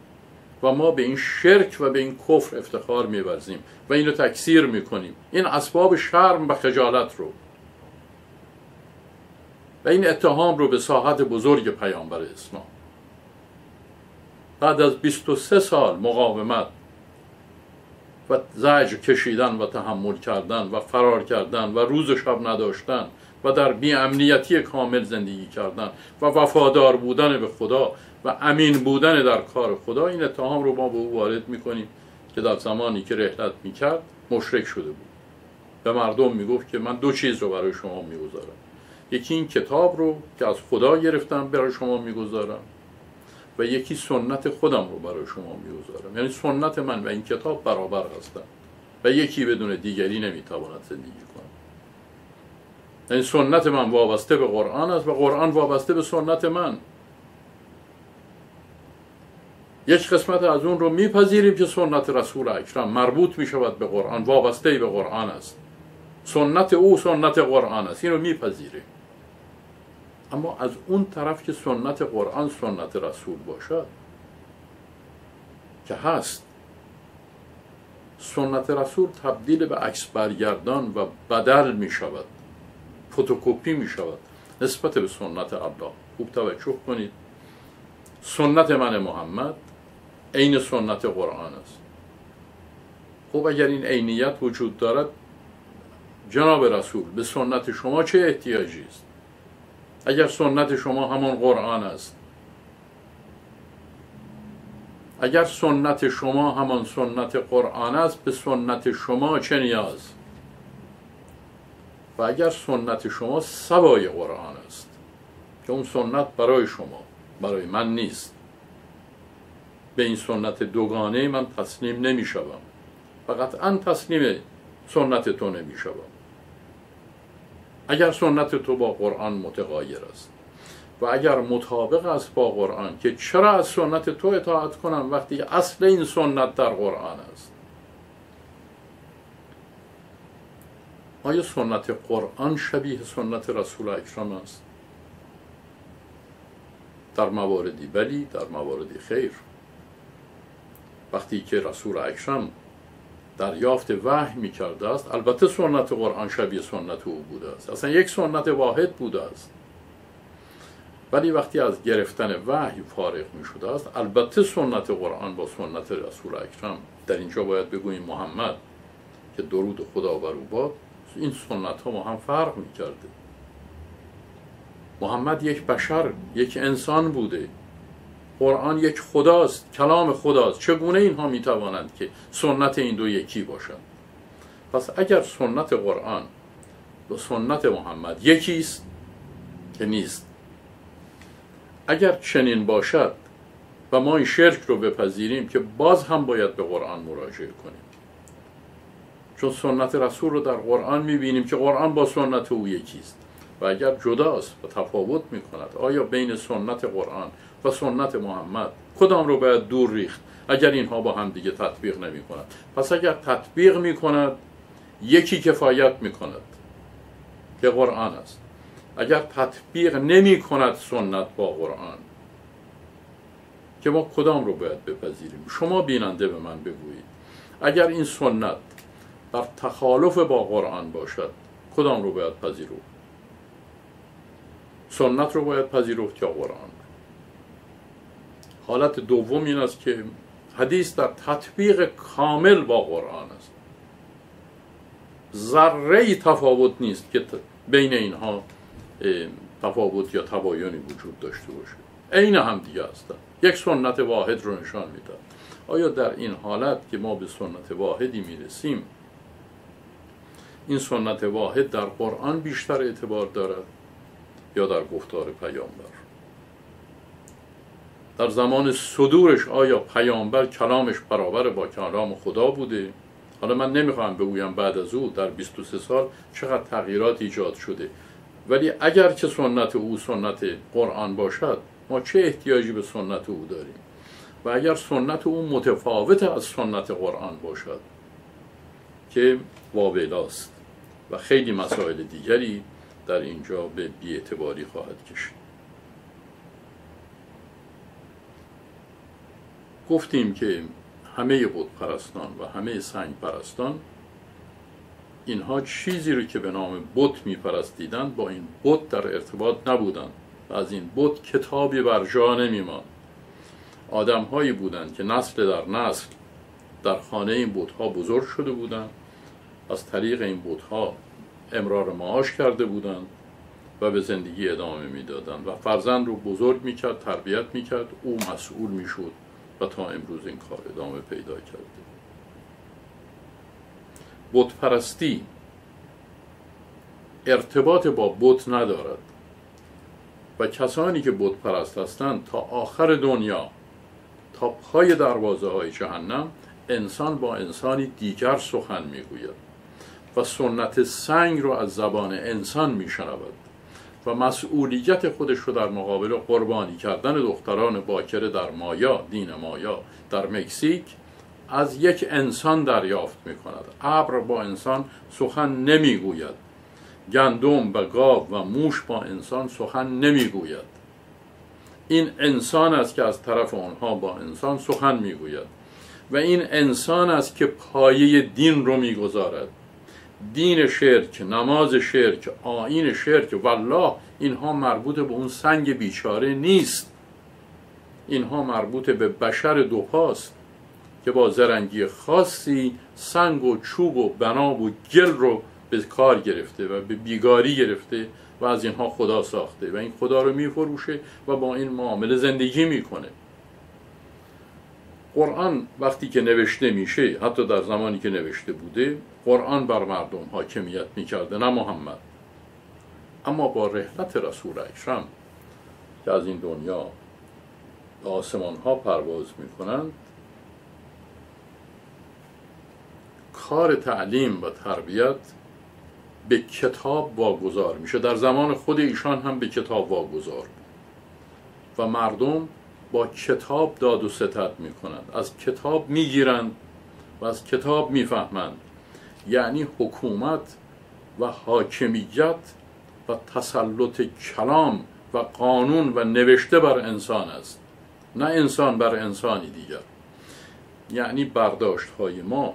و ما به این شرک و به این کفر افتخار میورزیم و اینو تکثیر می‌کنیم. این اسباب شرم و خجالت رو. و این اتهام رو به ساحت بزرگ پیامبر اسلام. بعد از 23 سال مقاومت و زجر کشیدن و تحمل کردن و فرار کردن و روز و شب نداشتن و در بیامنیتی کامل زندگی کردن و وفادار بودن به خدا و امین بودن در کار خدا این اتهام رو ما به او وارد می‌کنیم که در زمانی که رحلت می‌کرد مشرک شده بود. به مردم می‌گفت که من دو چیز رو برای شما می‌گذارم. یکی این کتاب رو که از خدا گرفتم برای شما می‌گذارم و یکی سنت خودم رو برای شما می‌گذارم. یعنی سنت من و این کتاب برابر هستن و یکی بدون دیگری نمی‌تواند زندگی کنه یعنی سنت من وابسته به قرآن است و قرآن وابسته به سنت من. یک قسمت از اون رو میپذیریم که سنت رسول اکرم مربوط می شود به قرآن وابسته به قرآن است. سنت او سنت قرآن است. این رو میپذیریم. اما از اون طرف که سنت قرآن سنت رسول باشد که هست. سنت رسول تبدیل به عکس برگردان و بدل می شود فتوکپی می شود نسبت به سنت الله. خوب توجه کنید. سنت من محمد. عین سنت قرآن است. خب اگر این عینیت وجود دارد جناب رسول به سنت شما چه احتیاجی است؟ اگر سنت شما همان قرآن است اگر سنت شما همان سنت قرآن است به سنت شما چه نیاز؟ و اگر سنت شما سوای قرآن است که اون سنت برای شما برای من نیست. به این سنت دوگانه من تسلیم نمی شوم فقط ان تسلیم سنت تو نمی شوم اگر سنت تو با قرآن متقایر است و اگر مطابق است با قرآن که چرا از سنت تو اطاعت کنم وقتی اصل این سنت در قرآن است؟ آیا سنت قرآن شبیه سنت رسول اکرم است؟ در مواردی بلی در مواردی خیر. وقتی که رسول اکرم دریافت وحی می کرده است البته سنت قرآن شبیه سنت او بوده است. اصلا یک سنت واحد بوده است. ولی وقتی از گرفتن وحی فارغ می شده است البته سنت قرآن با سنت رسول اکرم. در اینجا باید بگوییم محمد که درود خدا بر او باد این سنت ها ما هم فرق می کرده محمد یک بشر یک انسان بوده. قرآن یک خداست کلام خداست. چگونه اینها می توانند که سنت این دو یکی باشند؟ پس اگر سنت قرآن و سنت محمد یکی است که نیست اگر چنین باشد و ما این شرک رو بپذیریم که باز هم باید به قرآن مراجعه کنیم. چون سنت رسول رو در قرآن می‌بینیم که قرآن با سنت او یکیست. و اگر جداست و تفاوت می‌کند آیا بین سنت قرآن و سنت محمد کدام رو باید دور ریخت اگر اینها با هم دیگه تطبیق نمی کند پس اگر تطبیق می کند یکی کفایت می کند که قرآن است. اگر تطبیق نمی کند سنت با قرآن که ما کدام رو باید بپذیریم؟ شما بیننده به من بگویید. اگر این سنت در تخالف با قرآن باشد کدام رو باید پذیرفت سنت رو باید پذیرفت یا قرآن. حالت دوم این است که حدیث در تطبیق کامل با قرآن است. ذره تفاوت نیست که بین اینها تفاوت یا تباینی وجود داشته باشه. عین هم دیگه هستند یک سنت واحد رو نشان میدن آیا در این حالت که ما به سنت واحدی می‌رسیم این سنت واحد در قرآن بیشتر اعتبار دارد؟ یا در گفتار پیامبر. در زمان صدورش آیا پیامبر کلامش برابر با کلام خدا بوده؟ حالا من نمی‌خوام بگویم بعد از او در 23 سال چقدر تغییرات ایجاد شده. ولی اگر که سنت او سنت قرآن باشد ما چه احتیاجی به سنت او داریم؟ و اگر سنت او متفاوت از سنت قرآن باشد که واویلاست. و خیلی مسائل دیگری در اینجا به بیاعتباری خواهد کشید. گفتیم که همه بود پرستان و همه سنگ پرستان اینها چیزی رو که به نام بت میپرستیدند با این بت در ارتباط نبودند و از این بت کتابی بر جا نمیماند. آدم هایی بودند که نسل در نسل در خانه این بت ها بزرگ شده بودند. از طریق این بت ها امرار معاش کرده بودند و به زندگی ادامه می‌دادند و فرزند رو بزرگ می‌کرد تربیت می‌کرد او مسئول می‌شد و تا امروز این کار ادامه پیدا کرده. بت پرستی ارتباط با بت ندارد و کسانی که بت پرست هستند تا آخر دنیا تا پای دروازه های جهنم انسان با انسانی دیگر سخن می‌گوید. و سنت سنگ رو از زبان انسان میشنود و مسئولیت خودش رو در مقابل قربانی کردن دختران باکره در مایا دین مایا در مکزیک از یک انسان دریافت می کند. ابر با انسان سخن نمی‌گوید گندم و گاو و موش با انسان سخن نمی‌گوید این انسان است که از طرف آنها با انسان سخن می‌گوید و این انسان است که پایه دین رو می‌گذارد دین شرک نماز شرک آین شرک والله اینها مربوط به اون سنگ بیچاره نیست. اینها مربوط به بشر دوپاست که با زرنگی خاصی سنگ و چوب و بناب و گل رو به کار گرفته و به بیگاری گرفته و از اینها خدا ساخته و این خدا رو میفروشه و با این معامله زندگی می‌کنه. قرآن وقتی که نوشته میشه حتی در زمانی که نوشته بوده قرآن بر مردم حاکمیت می‌کرده نه محمد. اما با رحلت رسول اکرم که از این دنیا به آسمان ها پرواز می‌کنند کار تعلیم و تربیت به کتاب واگذار میشه. در زمان خود ایشان هم به کتاب واگذار و مردم با کتاب داد و ستد می‌کنند از کتاب می‌گیرند و از کتاب می‌فهمند. یعنی حکومت و حاکمیت و تسلط کلام و قانون و نوشته بر انسان است. نه انسان بر انسانی دیگر. یعنی برداشت های ما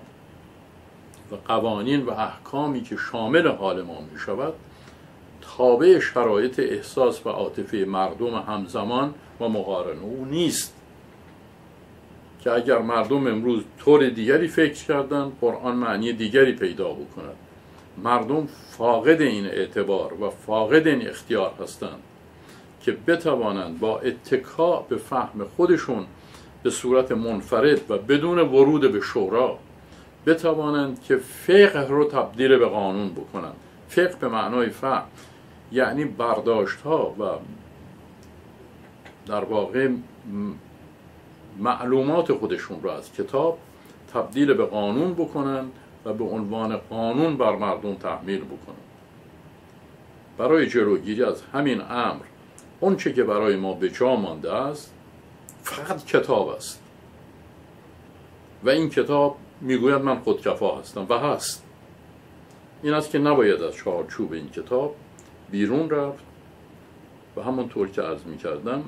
و قوانین و احکامی که شامل حال ما می شود تابع شرایط احساس و عاطفه مردم همزمان و مقارن او نیست. که اگر مردم امروز طور دیگری فکر کردن قرآن معنی دیگری پیدا بکند. مردم فاقد این اعتبار و فاقد این اختیار هستند که بتوانند با اتکا به فهم خودشون به صورت منفرد و بدون ورود به شورا بتوانند که فقه رو تبدیل به قانون بکنند. فقه به معنای فهم. یعنی برداشت ها و در واقع معلومات خودشون رو از کتاب تبدیل به قانون بکنن و به عنوان قانون بر مردم تحمیل بکنن. برای جلوگیری از همین امر اونچه که برای ما به جا مانده است فقط کتاب است. و این کتاب می‌گوید من خودکفا هستم و هست. این است که نباید از چارچوب این کتاب بیرون رفت و همونطور که عرض می کردم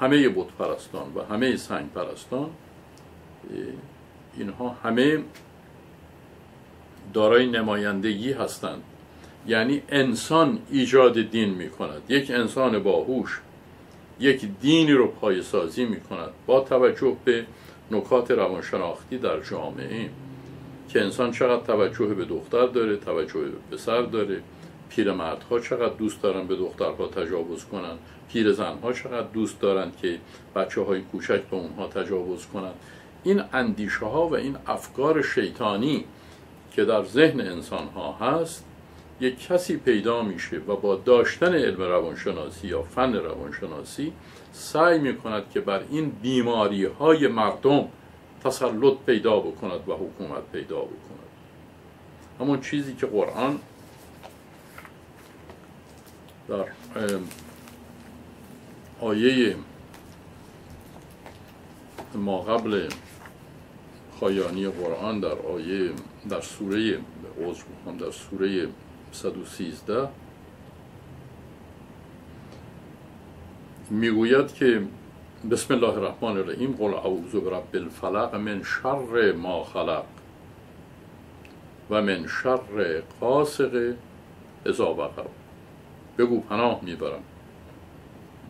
همه بود پرستان و همه سنگ پرستان اینها همه دارای نمایندگی هستند. یعنی انسان ایجاد دین می کند یک انسان باهوش یک دینی رو پایسازی می کند با توجه به نکات روانشناختی در جامعه. که انسان چقدر توجه به دختر داره توجه به پسر داره. پیرمردها چقدر دوست دارن به دخترها تجاوز کنن. پیر زنها چقدر دوست دارن که بچه های کوچک به اونها تجاوز کنن. این اندیشه ها و این افکار شیطانی که در ذهن انسان ها هست یک کسی پیدا میشه و با داشتن علم روانشناسی یا فن روانشناسی سعی می‌کند که بر این بیماری های مردم تسلط پیدا بکند و حکومت پیدا بکند. همون چیزی که قرآن در آیه ما قبل خایانی قرآن در آیه در سوره در سوره 113 می‌گوید که بسم الله الرحمن الرحیم قل اعوذ برب الفلق من شر ما خلق و من شر قاسق اذا وقب بگو پناه می‌برم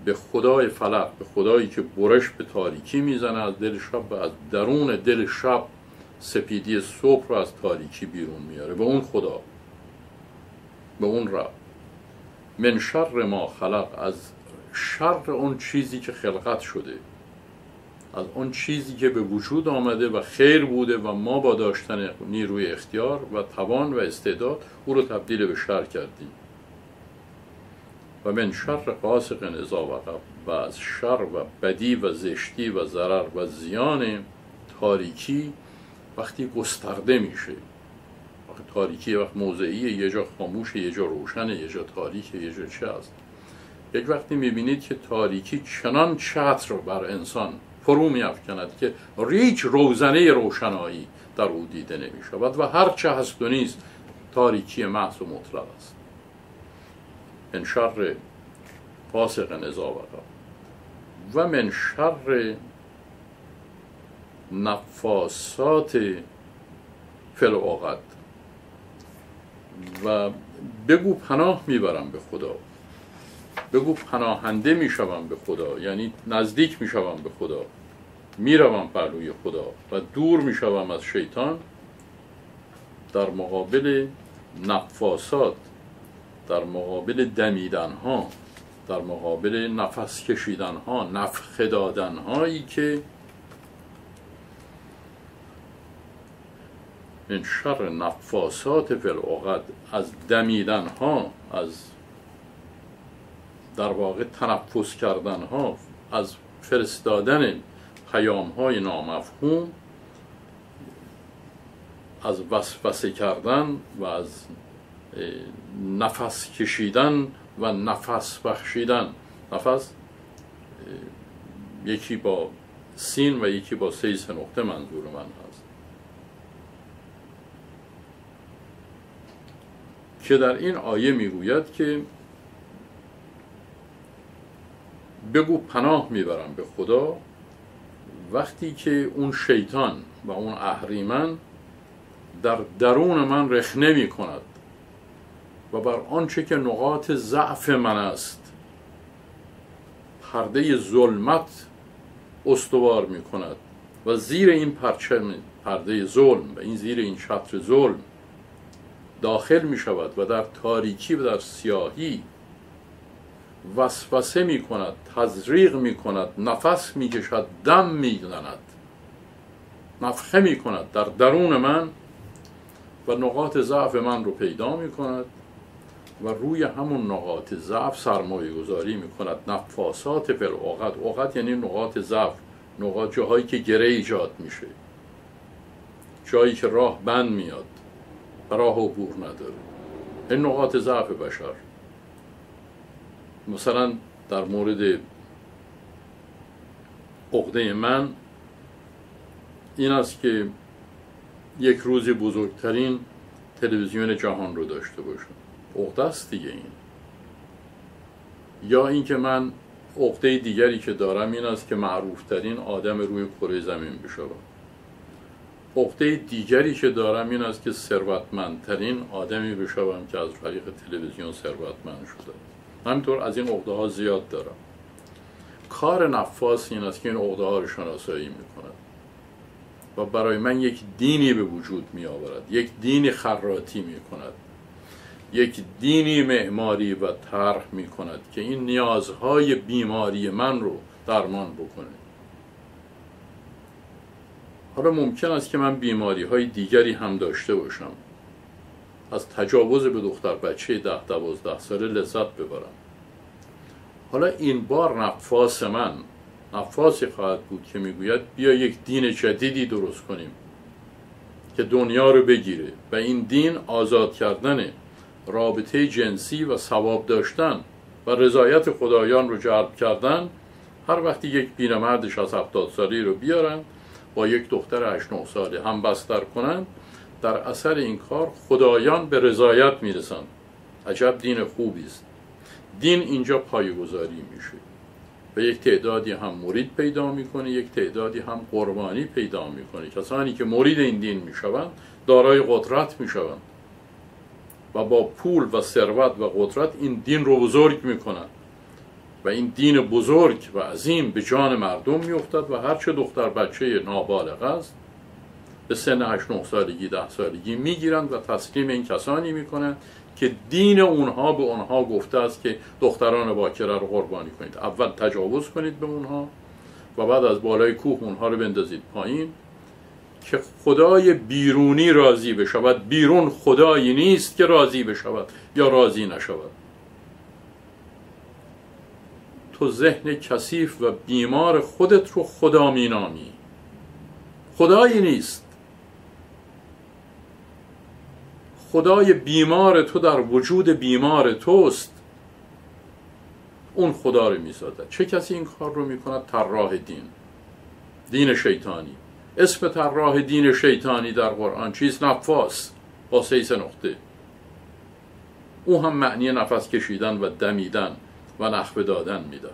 به خدای فلق به خدایی که برش به تاریکی می‌زنه از دل شب از درون دل شب سپیدی صبح رو از تاریکی بیرون میاره به اون خدا به اون رب من شر ما خلق از شر اون چیزی که خلقت شده. از اون چیزی که به وجود آمده و خیر بوده و ما با داشتن نیروی اختیار و توان و استعداد او رو تبدیل به شر کردیم. و من شر قاسق اذا وقب و از شر و بدی و زشتی و ضرر و زیان تاریکی وقتی گسترده میشه. وقتی تاریکی وقت موضعی یه جا خاموشه یه جا روشنه یه جا تاریکه یه جا چه است یک وقتی می‌بینید که تاریکی چنان چتر بر انسان فرو میافکند که ریچ روزنه روشنایی در او دیده نمی‌شود و هر چه هست و نیست تاریکی محض و مطلق است. من شر فاسق نزا و من شر نفاسات فلوقت و بگو پناه می‌برم به خدا. بگو پناهنده می‌شوم به خدا یعنی نزدیک می‌شوم به خدا. می‌روم پهلوی خدا و دور می‌شوم از شیطان. در مقابل نفاسات در مقابل دمیدن ها در مقابل نفس کشیدن ها نفخ دادن هایی که من شر نفاسات فی از دمیدن ها از در واقع تنفس کردن ها از فرستادن پیام های نامفهوم از وسوسه کردن و از نفس کشیدن و نفس بخشیدن. نفس یکی با سین و یکی با سه نقطه منظور من هست. که در این آیه می‌گوید که بگو پناه می‌برم به خدا. وقتی که اون شیطان و اون اهریمن در درون من رخنه می کند و بر آنچه که نقاط ضعف من است پرده ظلمت استوار می کند و زیر این پرچم پرده ظلم و این زیر این شطر ظلم داخل می شود و در تاریکی و در سیاهی وسوسه می کند تزریق می کند نفس می کشد دم می زند نفخه می کند در درون من و نقاط ضعف من رو پیدا می کند و روی همون نقاط ضعف سرمایه گذاری می کند نفاسات فل اوقات اوقات یعنی نقاط ضعف نقاط جاهایی که گره ایجاد میشه. جایی که راه بند میاد راه عبور نداره. این نقاط ضعف بشر. مثلا در مورد عقده من این است که یک روزی بزرگترین تلویزیون جهان رو داشته باشم. عقده است دیگه این. یا اینکه من عقده دیگری که دارم این است که معروفترین آدم روی کره زمین بشوم. عقده دیگری که دارم این است که ثروتمندترین آدمی بشوم که از طریق تلویزیون ثروتمند شده. همینطور از این عقده ها زیاد دارم. کار نفاس این است که این عقده ها رو شناسایی می‌کند و برای من یک دینی به وجود می آورد یک دینی خراتی می کند یک دینی معماری و طرح می کند که این نیازهای بیماری من رو درمان بکنه. حالا ممکن است که من بیماری های دیگری هم داشته باشم. از تجاوز به دختر بچه ده دوازده ساله لذت ببرم. حالا این بار نفاس من نفاسی خواهد بود که می‌گوید بیا یک دین جدیدی درست کنیم که دنیا رو بگیره و این دین آزاد کردن رابطه جنسی و ثواب داشتن و رضایت خدایان رو جلب کردن. هر وقتی یک پیرمردش از هفتاد سالی رو بیارن با یک دختر هشت نه ساله هم بستر کنن در اثر این کار خدایان به رضایت می‌رسند. عجب دین خوبی است. دین اینجا پایگذاری میشه. و یک تعدادی هم مرید پیدا می‌کنه یک تعدادی هم قربانی پیدا می‌کنه. کسانی که مرید این دین می‌شوند دارای قدرت می‌شوند. و با پول و ثروت و قدرت این دین رو بزرگ می‌کنند. و این دین بزرگ و عظیم به جان مردم میافتد و هرچه دختر بچه نابالغ است به سن 8 9 سالگی 10 سالگی می‌گیرند و تسلیم این کسانی می‌کنند که دین اونها به اونها گفته است که دختران باکره رو قربانی کنید. اول تجاوز کنید به اونها و بعد از بالای کوه اونها رو بندازید پایین که خدای بیرونی راضی بشود. بیرون خدایی نیست که راضی بشود یا راضی نشود. تو ذهن کثیف و بیمار خودت رو خدا مینامی. خدایی نیست. خدای بیمار تو در وجود بیمار توست. اون خدا رو می‌سازد. چه کسی این کار رو می‌کند؟ طراح دین. دین شیطانی. اسم طراح دین شیطانی در قرآن چیز نفاس. با سیس نقطه. او هم معنی نفس کشیدن و دمیدن و نخبه دادن می‌دهد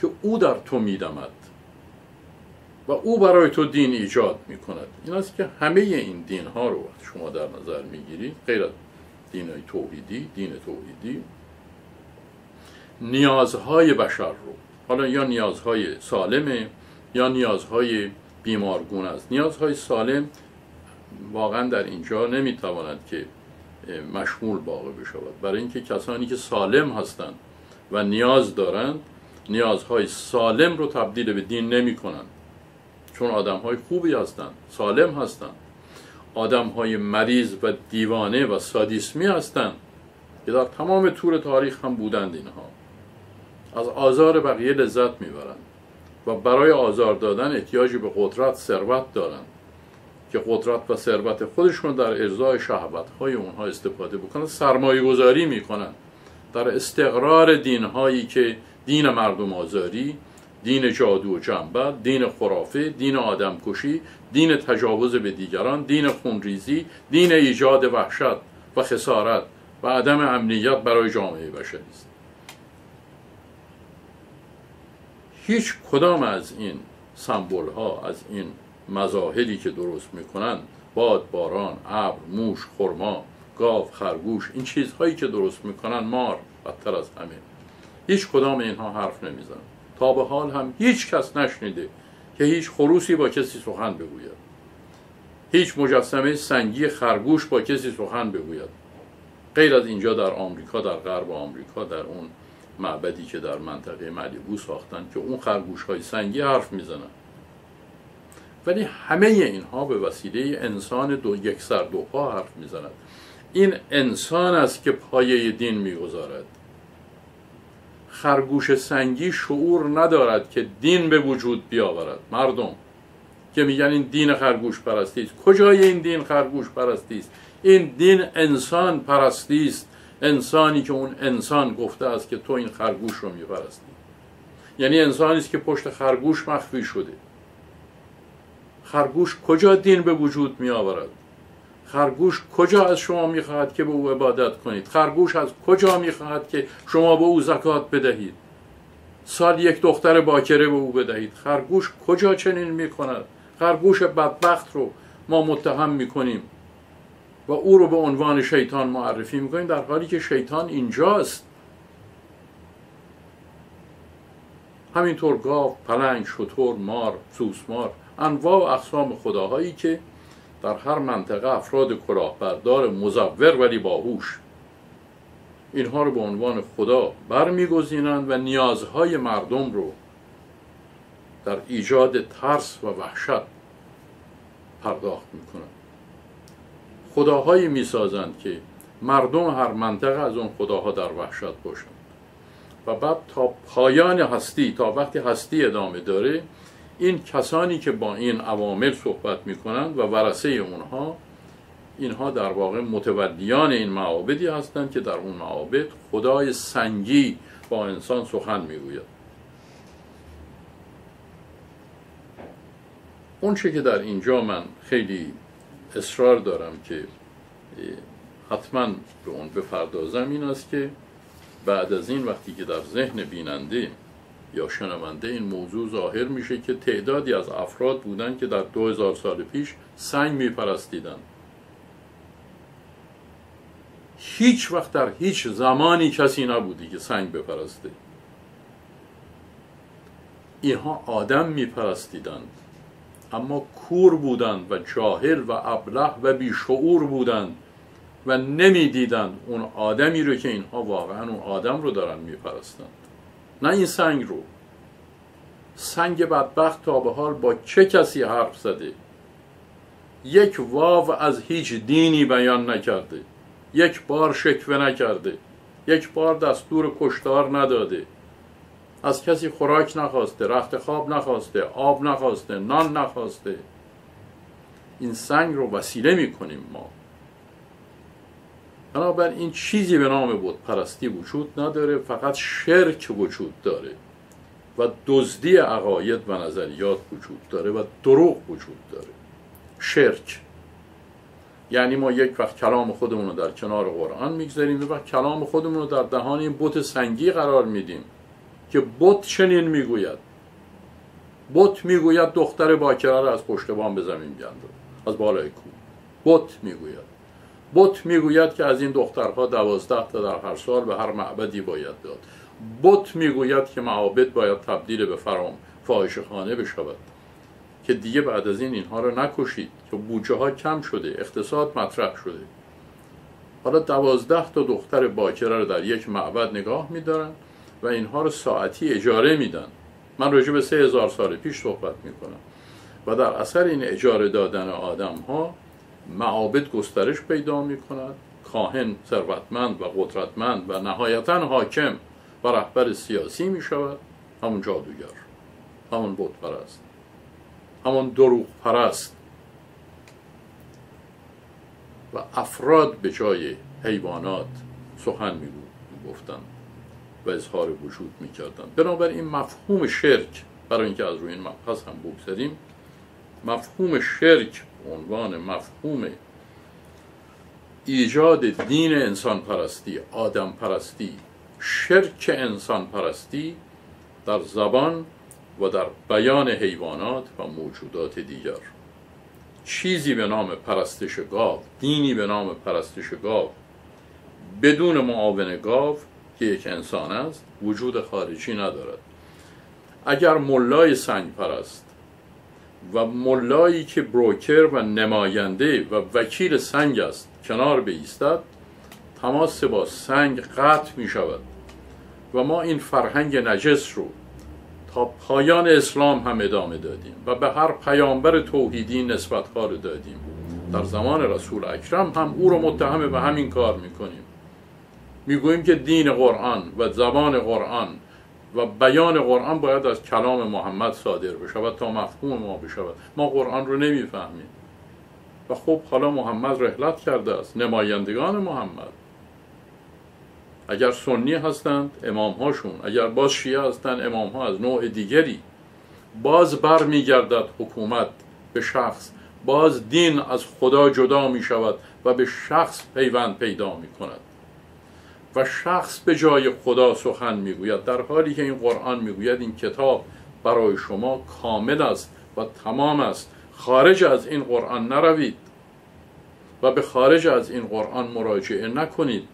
که او در تو میدمد. و او برای تو دین ایجاد می کند این است که همه این دین ها رو شما در نظر می‌گیرید غیر از دین توحیدی دین توحیدی نیازهای بشر رو. حالا یا نیازهای سالمه یا نیازهای بیمارگون است. نیازهای سالم واقعا در اینجا نمی‌تواند که مشمول واقع بشود. برای اینکه کسانی که سالم هستند و نیاز دارند نیازهای سالم رو تبدیل به دین نمی کنند چون آدم های خوبی هستند سالم هستند. آدم های مریض و دیوانه و سادیسمی هستند. که در تمام طور تاریخ هم بودند اینها. از آزار بقیه لذت می‌برند و برای آزار دادن احتیاجی به قدرت ثروت دارند که قدرت و ثروت خودشون در ارزای شهوت های اونها استفاده بکنن سرمایه گذاری می‌کنن در استقرار دین هایی که دین مردم آزاری دین جادو و جنبه دین خرافه دین آدم کشی دین تجاوز به دیگران دین خونریزی دین ایجاد وحشت و خسارت و عدم امنیت برای جامعه بشری است. هیچ کدام از این سمبول ها از این مظاهری که درست می‌کنن باد باران ابر موش خرما گاو خرگوش این چیزهایی که درست می‌کنن مار بدتر از همه. هیچ کدام اینها حرف نمیزن تا به حال هم هیچ کس نشنیده که هیچ خروسی با کسی سخن بگوید. هیچ مجسمه سنگی خرگوش با کسی سخن بگوید. غیر از اینجا در آمریکا در غرب آمریکا در اون معبدی که در منطقه ملیبو ساختن که اون خرگوش های سنگی حرف می‌زنن. ولی همه اینها به وسیله انسان دو یک سر دو پا حرف می‌زند. این انسان است که پایه دین می‌گذارد. خرگوش سنگی شعور ندارد که دین به وجود بیاورد. مردم که میگن این دین خرگوش پرستی است. کجای این دین خرگوش پرستی است؟ این دین انسان پرستی است. انسانی که اون انسان گفته است که تو این خرگوش رو میپرستی. یعنی انسانی است که پشت خرگوش مخفی شده. خرگوش کجا دین به وجود می آورد خرگوش کجا از شما می خواهد که به او عبادت کنید؟ خرگوش از کجا می خواهد که شما به او زکات بدهید؟ سال یک دختر باکره به او بدهید. خرگوش کجا چنین می کند خرگوش بدبخت رو ما متهم می کنیم و او رو به عنوان شیطان معرفی می کنیم در حالی که شیطان اینجاست. همینطور گاو، پلنگ، شطور، مار، سوسمار انواع و اقسام خداهایی که در هر منطقه افراد کلاهبردار مزور ولی باهوش. اینها رو به عنوان خدا برمیگزینند و نیازهای مردم رو در ایجاد ترس و وحشت پرداخت می‌کنند. خداهایی می‌سازند که مردم هر منطقه از اون خداها در وحشت باشند. و بعد تا پایان هستی تا وقتی هستی ادامه داره این کسانی که با این عوامل صحبت می‌کنند و ورسه اونها اینها در واقع متولیان این معابدی هستند که در اون معابد خدای سنگی با انسان سخن می‌گوید. اون که در اینجا من خیلی اصرار دارم که حتما به اون بپردازم این است که بعد از این وقتی که در ذهن بیننده یا شنونده این موضوع ظاهر میشه که تعدادی از افراد بودن که در دو هزار سال پیش سنگ میپرستیدن. هیچ وقت در هیچ زمانی کسی نبودی که سنگ بپرسته. اینها آدم میپرستیدند اما کور بودند و جاهل و ابله و بیشعور بودند و نمی‌دیدند اون آدمی رو که اینها واقعا اون آدم رو دارن میپرستند نه این سنگ رو. سنگ بدبخت تا به حال با چه کسی حرف زده؟ یک واو از هیچ دینی بیان نکرده. یک بار شکوه نکرده. یک بار دستور کشتار نداده. از کسی خوراک نخواسته رخت خواب نخواسته آب نخواسته نان نخواسته. این سنگ رو وسیله می‌کنیم ما. بنابراین چیزی به نام بود پرستی وجود نداره فقط شرک وجود داره و دزدی عقاید و نظریات وجود داره و دروغ وجود داره. شرک. یعنی ما یک وقت کلام خودمون رو در کنار قرآن می‌گذاریم و وقت کلام خودمون رو در دهان این بت سنگی قرار میدیم که بت چنین می‌گوید. بت می‌گوید دختر باکره را از پشت بام به زمین بیانداز از بالای کوه. بت می‌گوید. بت می‌گوید که از این دخترها دوازده تا در هر سال به هر معبدی باید داد. بت می‌گوید که معابد باید تبدیل به فرام خانه بشود. که دیگه بعد از این اینها رو نکشید. که بوجه ها کم شده اقتصاد مطرح شده. حالا دوازده تا دختر باکره رو در یک معبد نگاه میدارن و اینها رو ساعتی اجاره میدن. من راجع به سه هزار سال پیش صحبت می‌کنم. و در اثر این اجاره دادن آدم ها معابد گسترش پیدا می کند کاهن ثروتمند و قدرتمند و نهایتا حاکم و رهبر سیاسی می شود همون جادوگر همون بود پرست همون دروغ پرست و افراد به جای حیوانات سخن می گفتن و اظهار وجود می کردن بنابراین مفهوم شرک برای اینکه از روی این مبحث هم بگذاریم مفهوم شرک عنوان مفهوم ایجاد دین انسان پرستی آدم پرستی شرک انسان پرستی در زبان و در بیان حیوانات و موجودات دیگر. چیزی به نام پرستش گاو دینی به نام پرستش گاو بدون معاون گاو که یک انسان است وجود خارجی ندارد. اگر ملای سنگ پرست و ملایی که بروکر و نماینده و وکیل سنگ است کنار بیستد تماس با سنگ قطع می شود و ما این فرهنگ نجس رو تا پایان اسلام هم ادامه دادیم و به هر پیامبر توحیدی نسبت رو دادیم. در زمان رسول اکرم هم او رو متهم به همین کار می‌کنیم می‌گوییم که دین قرآن و زبان قرآن و بیان قرآن باید از کلام محمد صادر بشود تا مفهوم ما بشود. ما قرآن رو نمی‌فهمیم. و خب حالا محمد رحلت کرده است نمایندگان محمد. اگر سنی هستند امام هاشون اگر باز شیعه هستند امام ها از نوع دیگری. باز بر میگردد حکومت به شخص. باز دین از خدا جدا می شود و به شخص پیوند پیدا می کند و شخص به جای خدا سخن می‌گوید. در حالی که این قرآن می‌گوید این کتاب برای شما کامل است و تمام است. خارج از این قرآن نروید و به خارج از این قرآن مراجعه نکنید.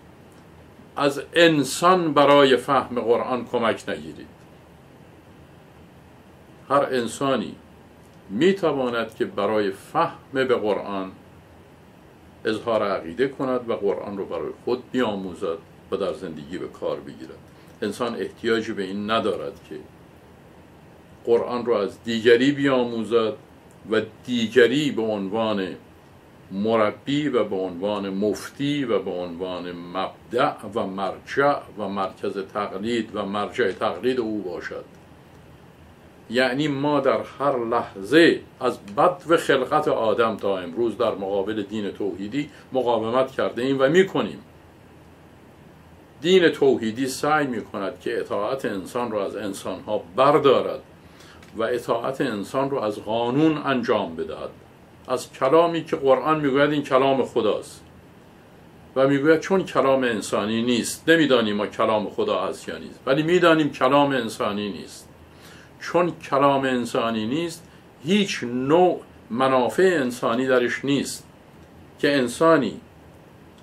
از انسان برای فهم قرآن کمک نگیرید. هر انسانی می‌تواند که برای فهم به قرآن اظهار عقیده کند و قرآن رو برای خود بیاموزد. و در زندگی به کار بگیرد. انسان احتیاجی به این ندارد که قرآن را از دیگری بیاموزد و دیگری به عنوان مربی و به عنوان مفتی و به عنوان مبدع و مرجع و مرکز تقلید و مرجع تقلید او باشد. یعنی ما در هر لحظه از بد و خلقت آدم تا امروز در مقابل دین توحیدی مقاومت کرده ایم و می‌کنیم. دین توحیدی سعی می کند که اطاعت انسان را از انسان ها بردارد و اطاعت انسان را از قانون انجام بدهد. از کلامی که قرآن می‌گوید این کلام خداست و می‌گوید چون کلام انسانی نیست نمی‌دانیم ما کلام خدا هست یا نیست ولی می‌دانیم کلام انسانی نیست. چون کلام انسانی نیست هیچ نوع منافع انسانی درش نیست که انسانی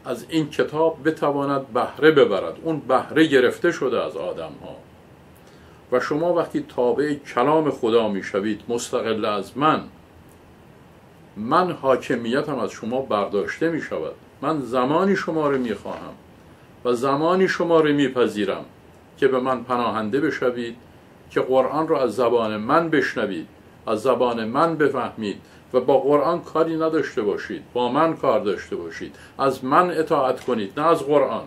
از این کتاب بتواند بهره ببرد. اون بهره گرفته شده از آدم ها و شما وقتی تابع کلام خدا می‌شوید مستقل از من من حاکمیتم از شما برداشته می شود من زمانی شما رو می خواهم و زمانی شما رو میپذیرم که به من پناهنده بشوید که قرآن را از زبان من بشنوید از زبان من بفهمید. و با قرآن کاری نداشته باشید. با من کار داشته باشید. از من اطاعت کنید نه از قرآن.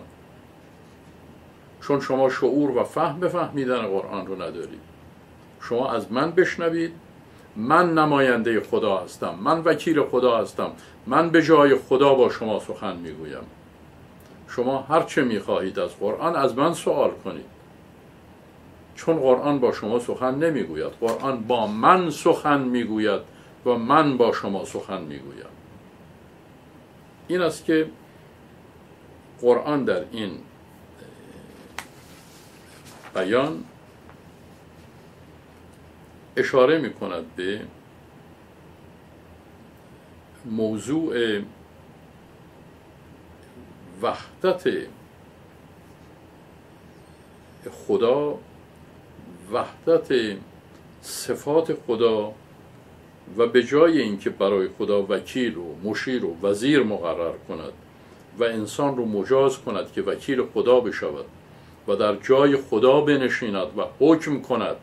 چون شما شعور و فهم بفهمیدن قرآن رو ندارید. شما از من بشنوید. من نماینده خدا هستم. من وکیل خدا هستم. من به جای خدا با شما سخن می‌گویم. شما هر چه می‌خواهید از قرآن از من سوال کنید. چون قرآن با شما سخن نمی‌گوید. قرآن با من سخن می‌گوید. و من با شما سخن می‌گویم. این است که قرآن در این بیان اشاره می کند به موضوع وحدت خدا وحدت صفات خدا و به جای اینکه برای خدا وکیل و مشیر و وزیر مقرر کند و انسان رو مجاز کند که وکیل خدا بشود و در جای خدا بنشیند و حکم کند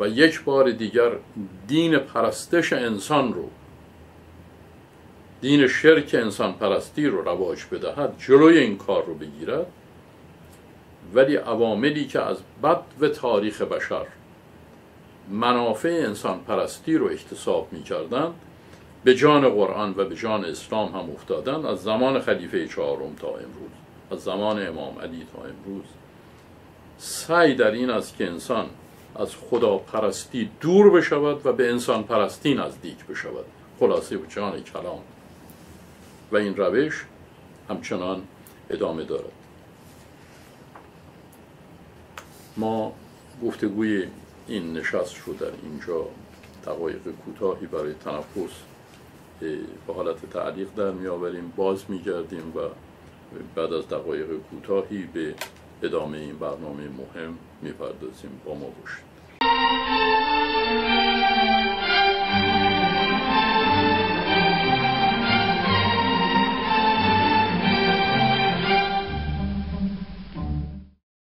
و یک بار دیگر دین پرستش انسان رو دین شرک انسان پرستی رو رواج بدهد جلوی این کار رو بگیرد. ولی عواملی که از بد و تاریخ بشر منافع انسان پرستی رو احتساب می کردن به جان قرآن و به جان اسلام هم افتادن از زمان خلیفه چهارم تا امروز از زمان امام علی تا امروز. سعی در این است که انسان از خدا پرستی دور بشود و به انسان پرستی نزدیک بشود. خلاصه و جان کلام. و این روش همچنان ادامه دارد. ما گفتگوی این نشست رو در اینجا دقایق کوتاهی برای تنفس به حالت تعلیق در می آوریم باز می گردیم و بعد از دقایق کوتاهی به ادامه این برنامه مهم می پردازیم با ما باشید.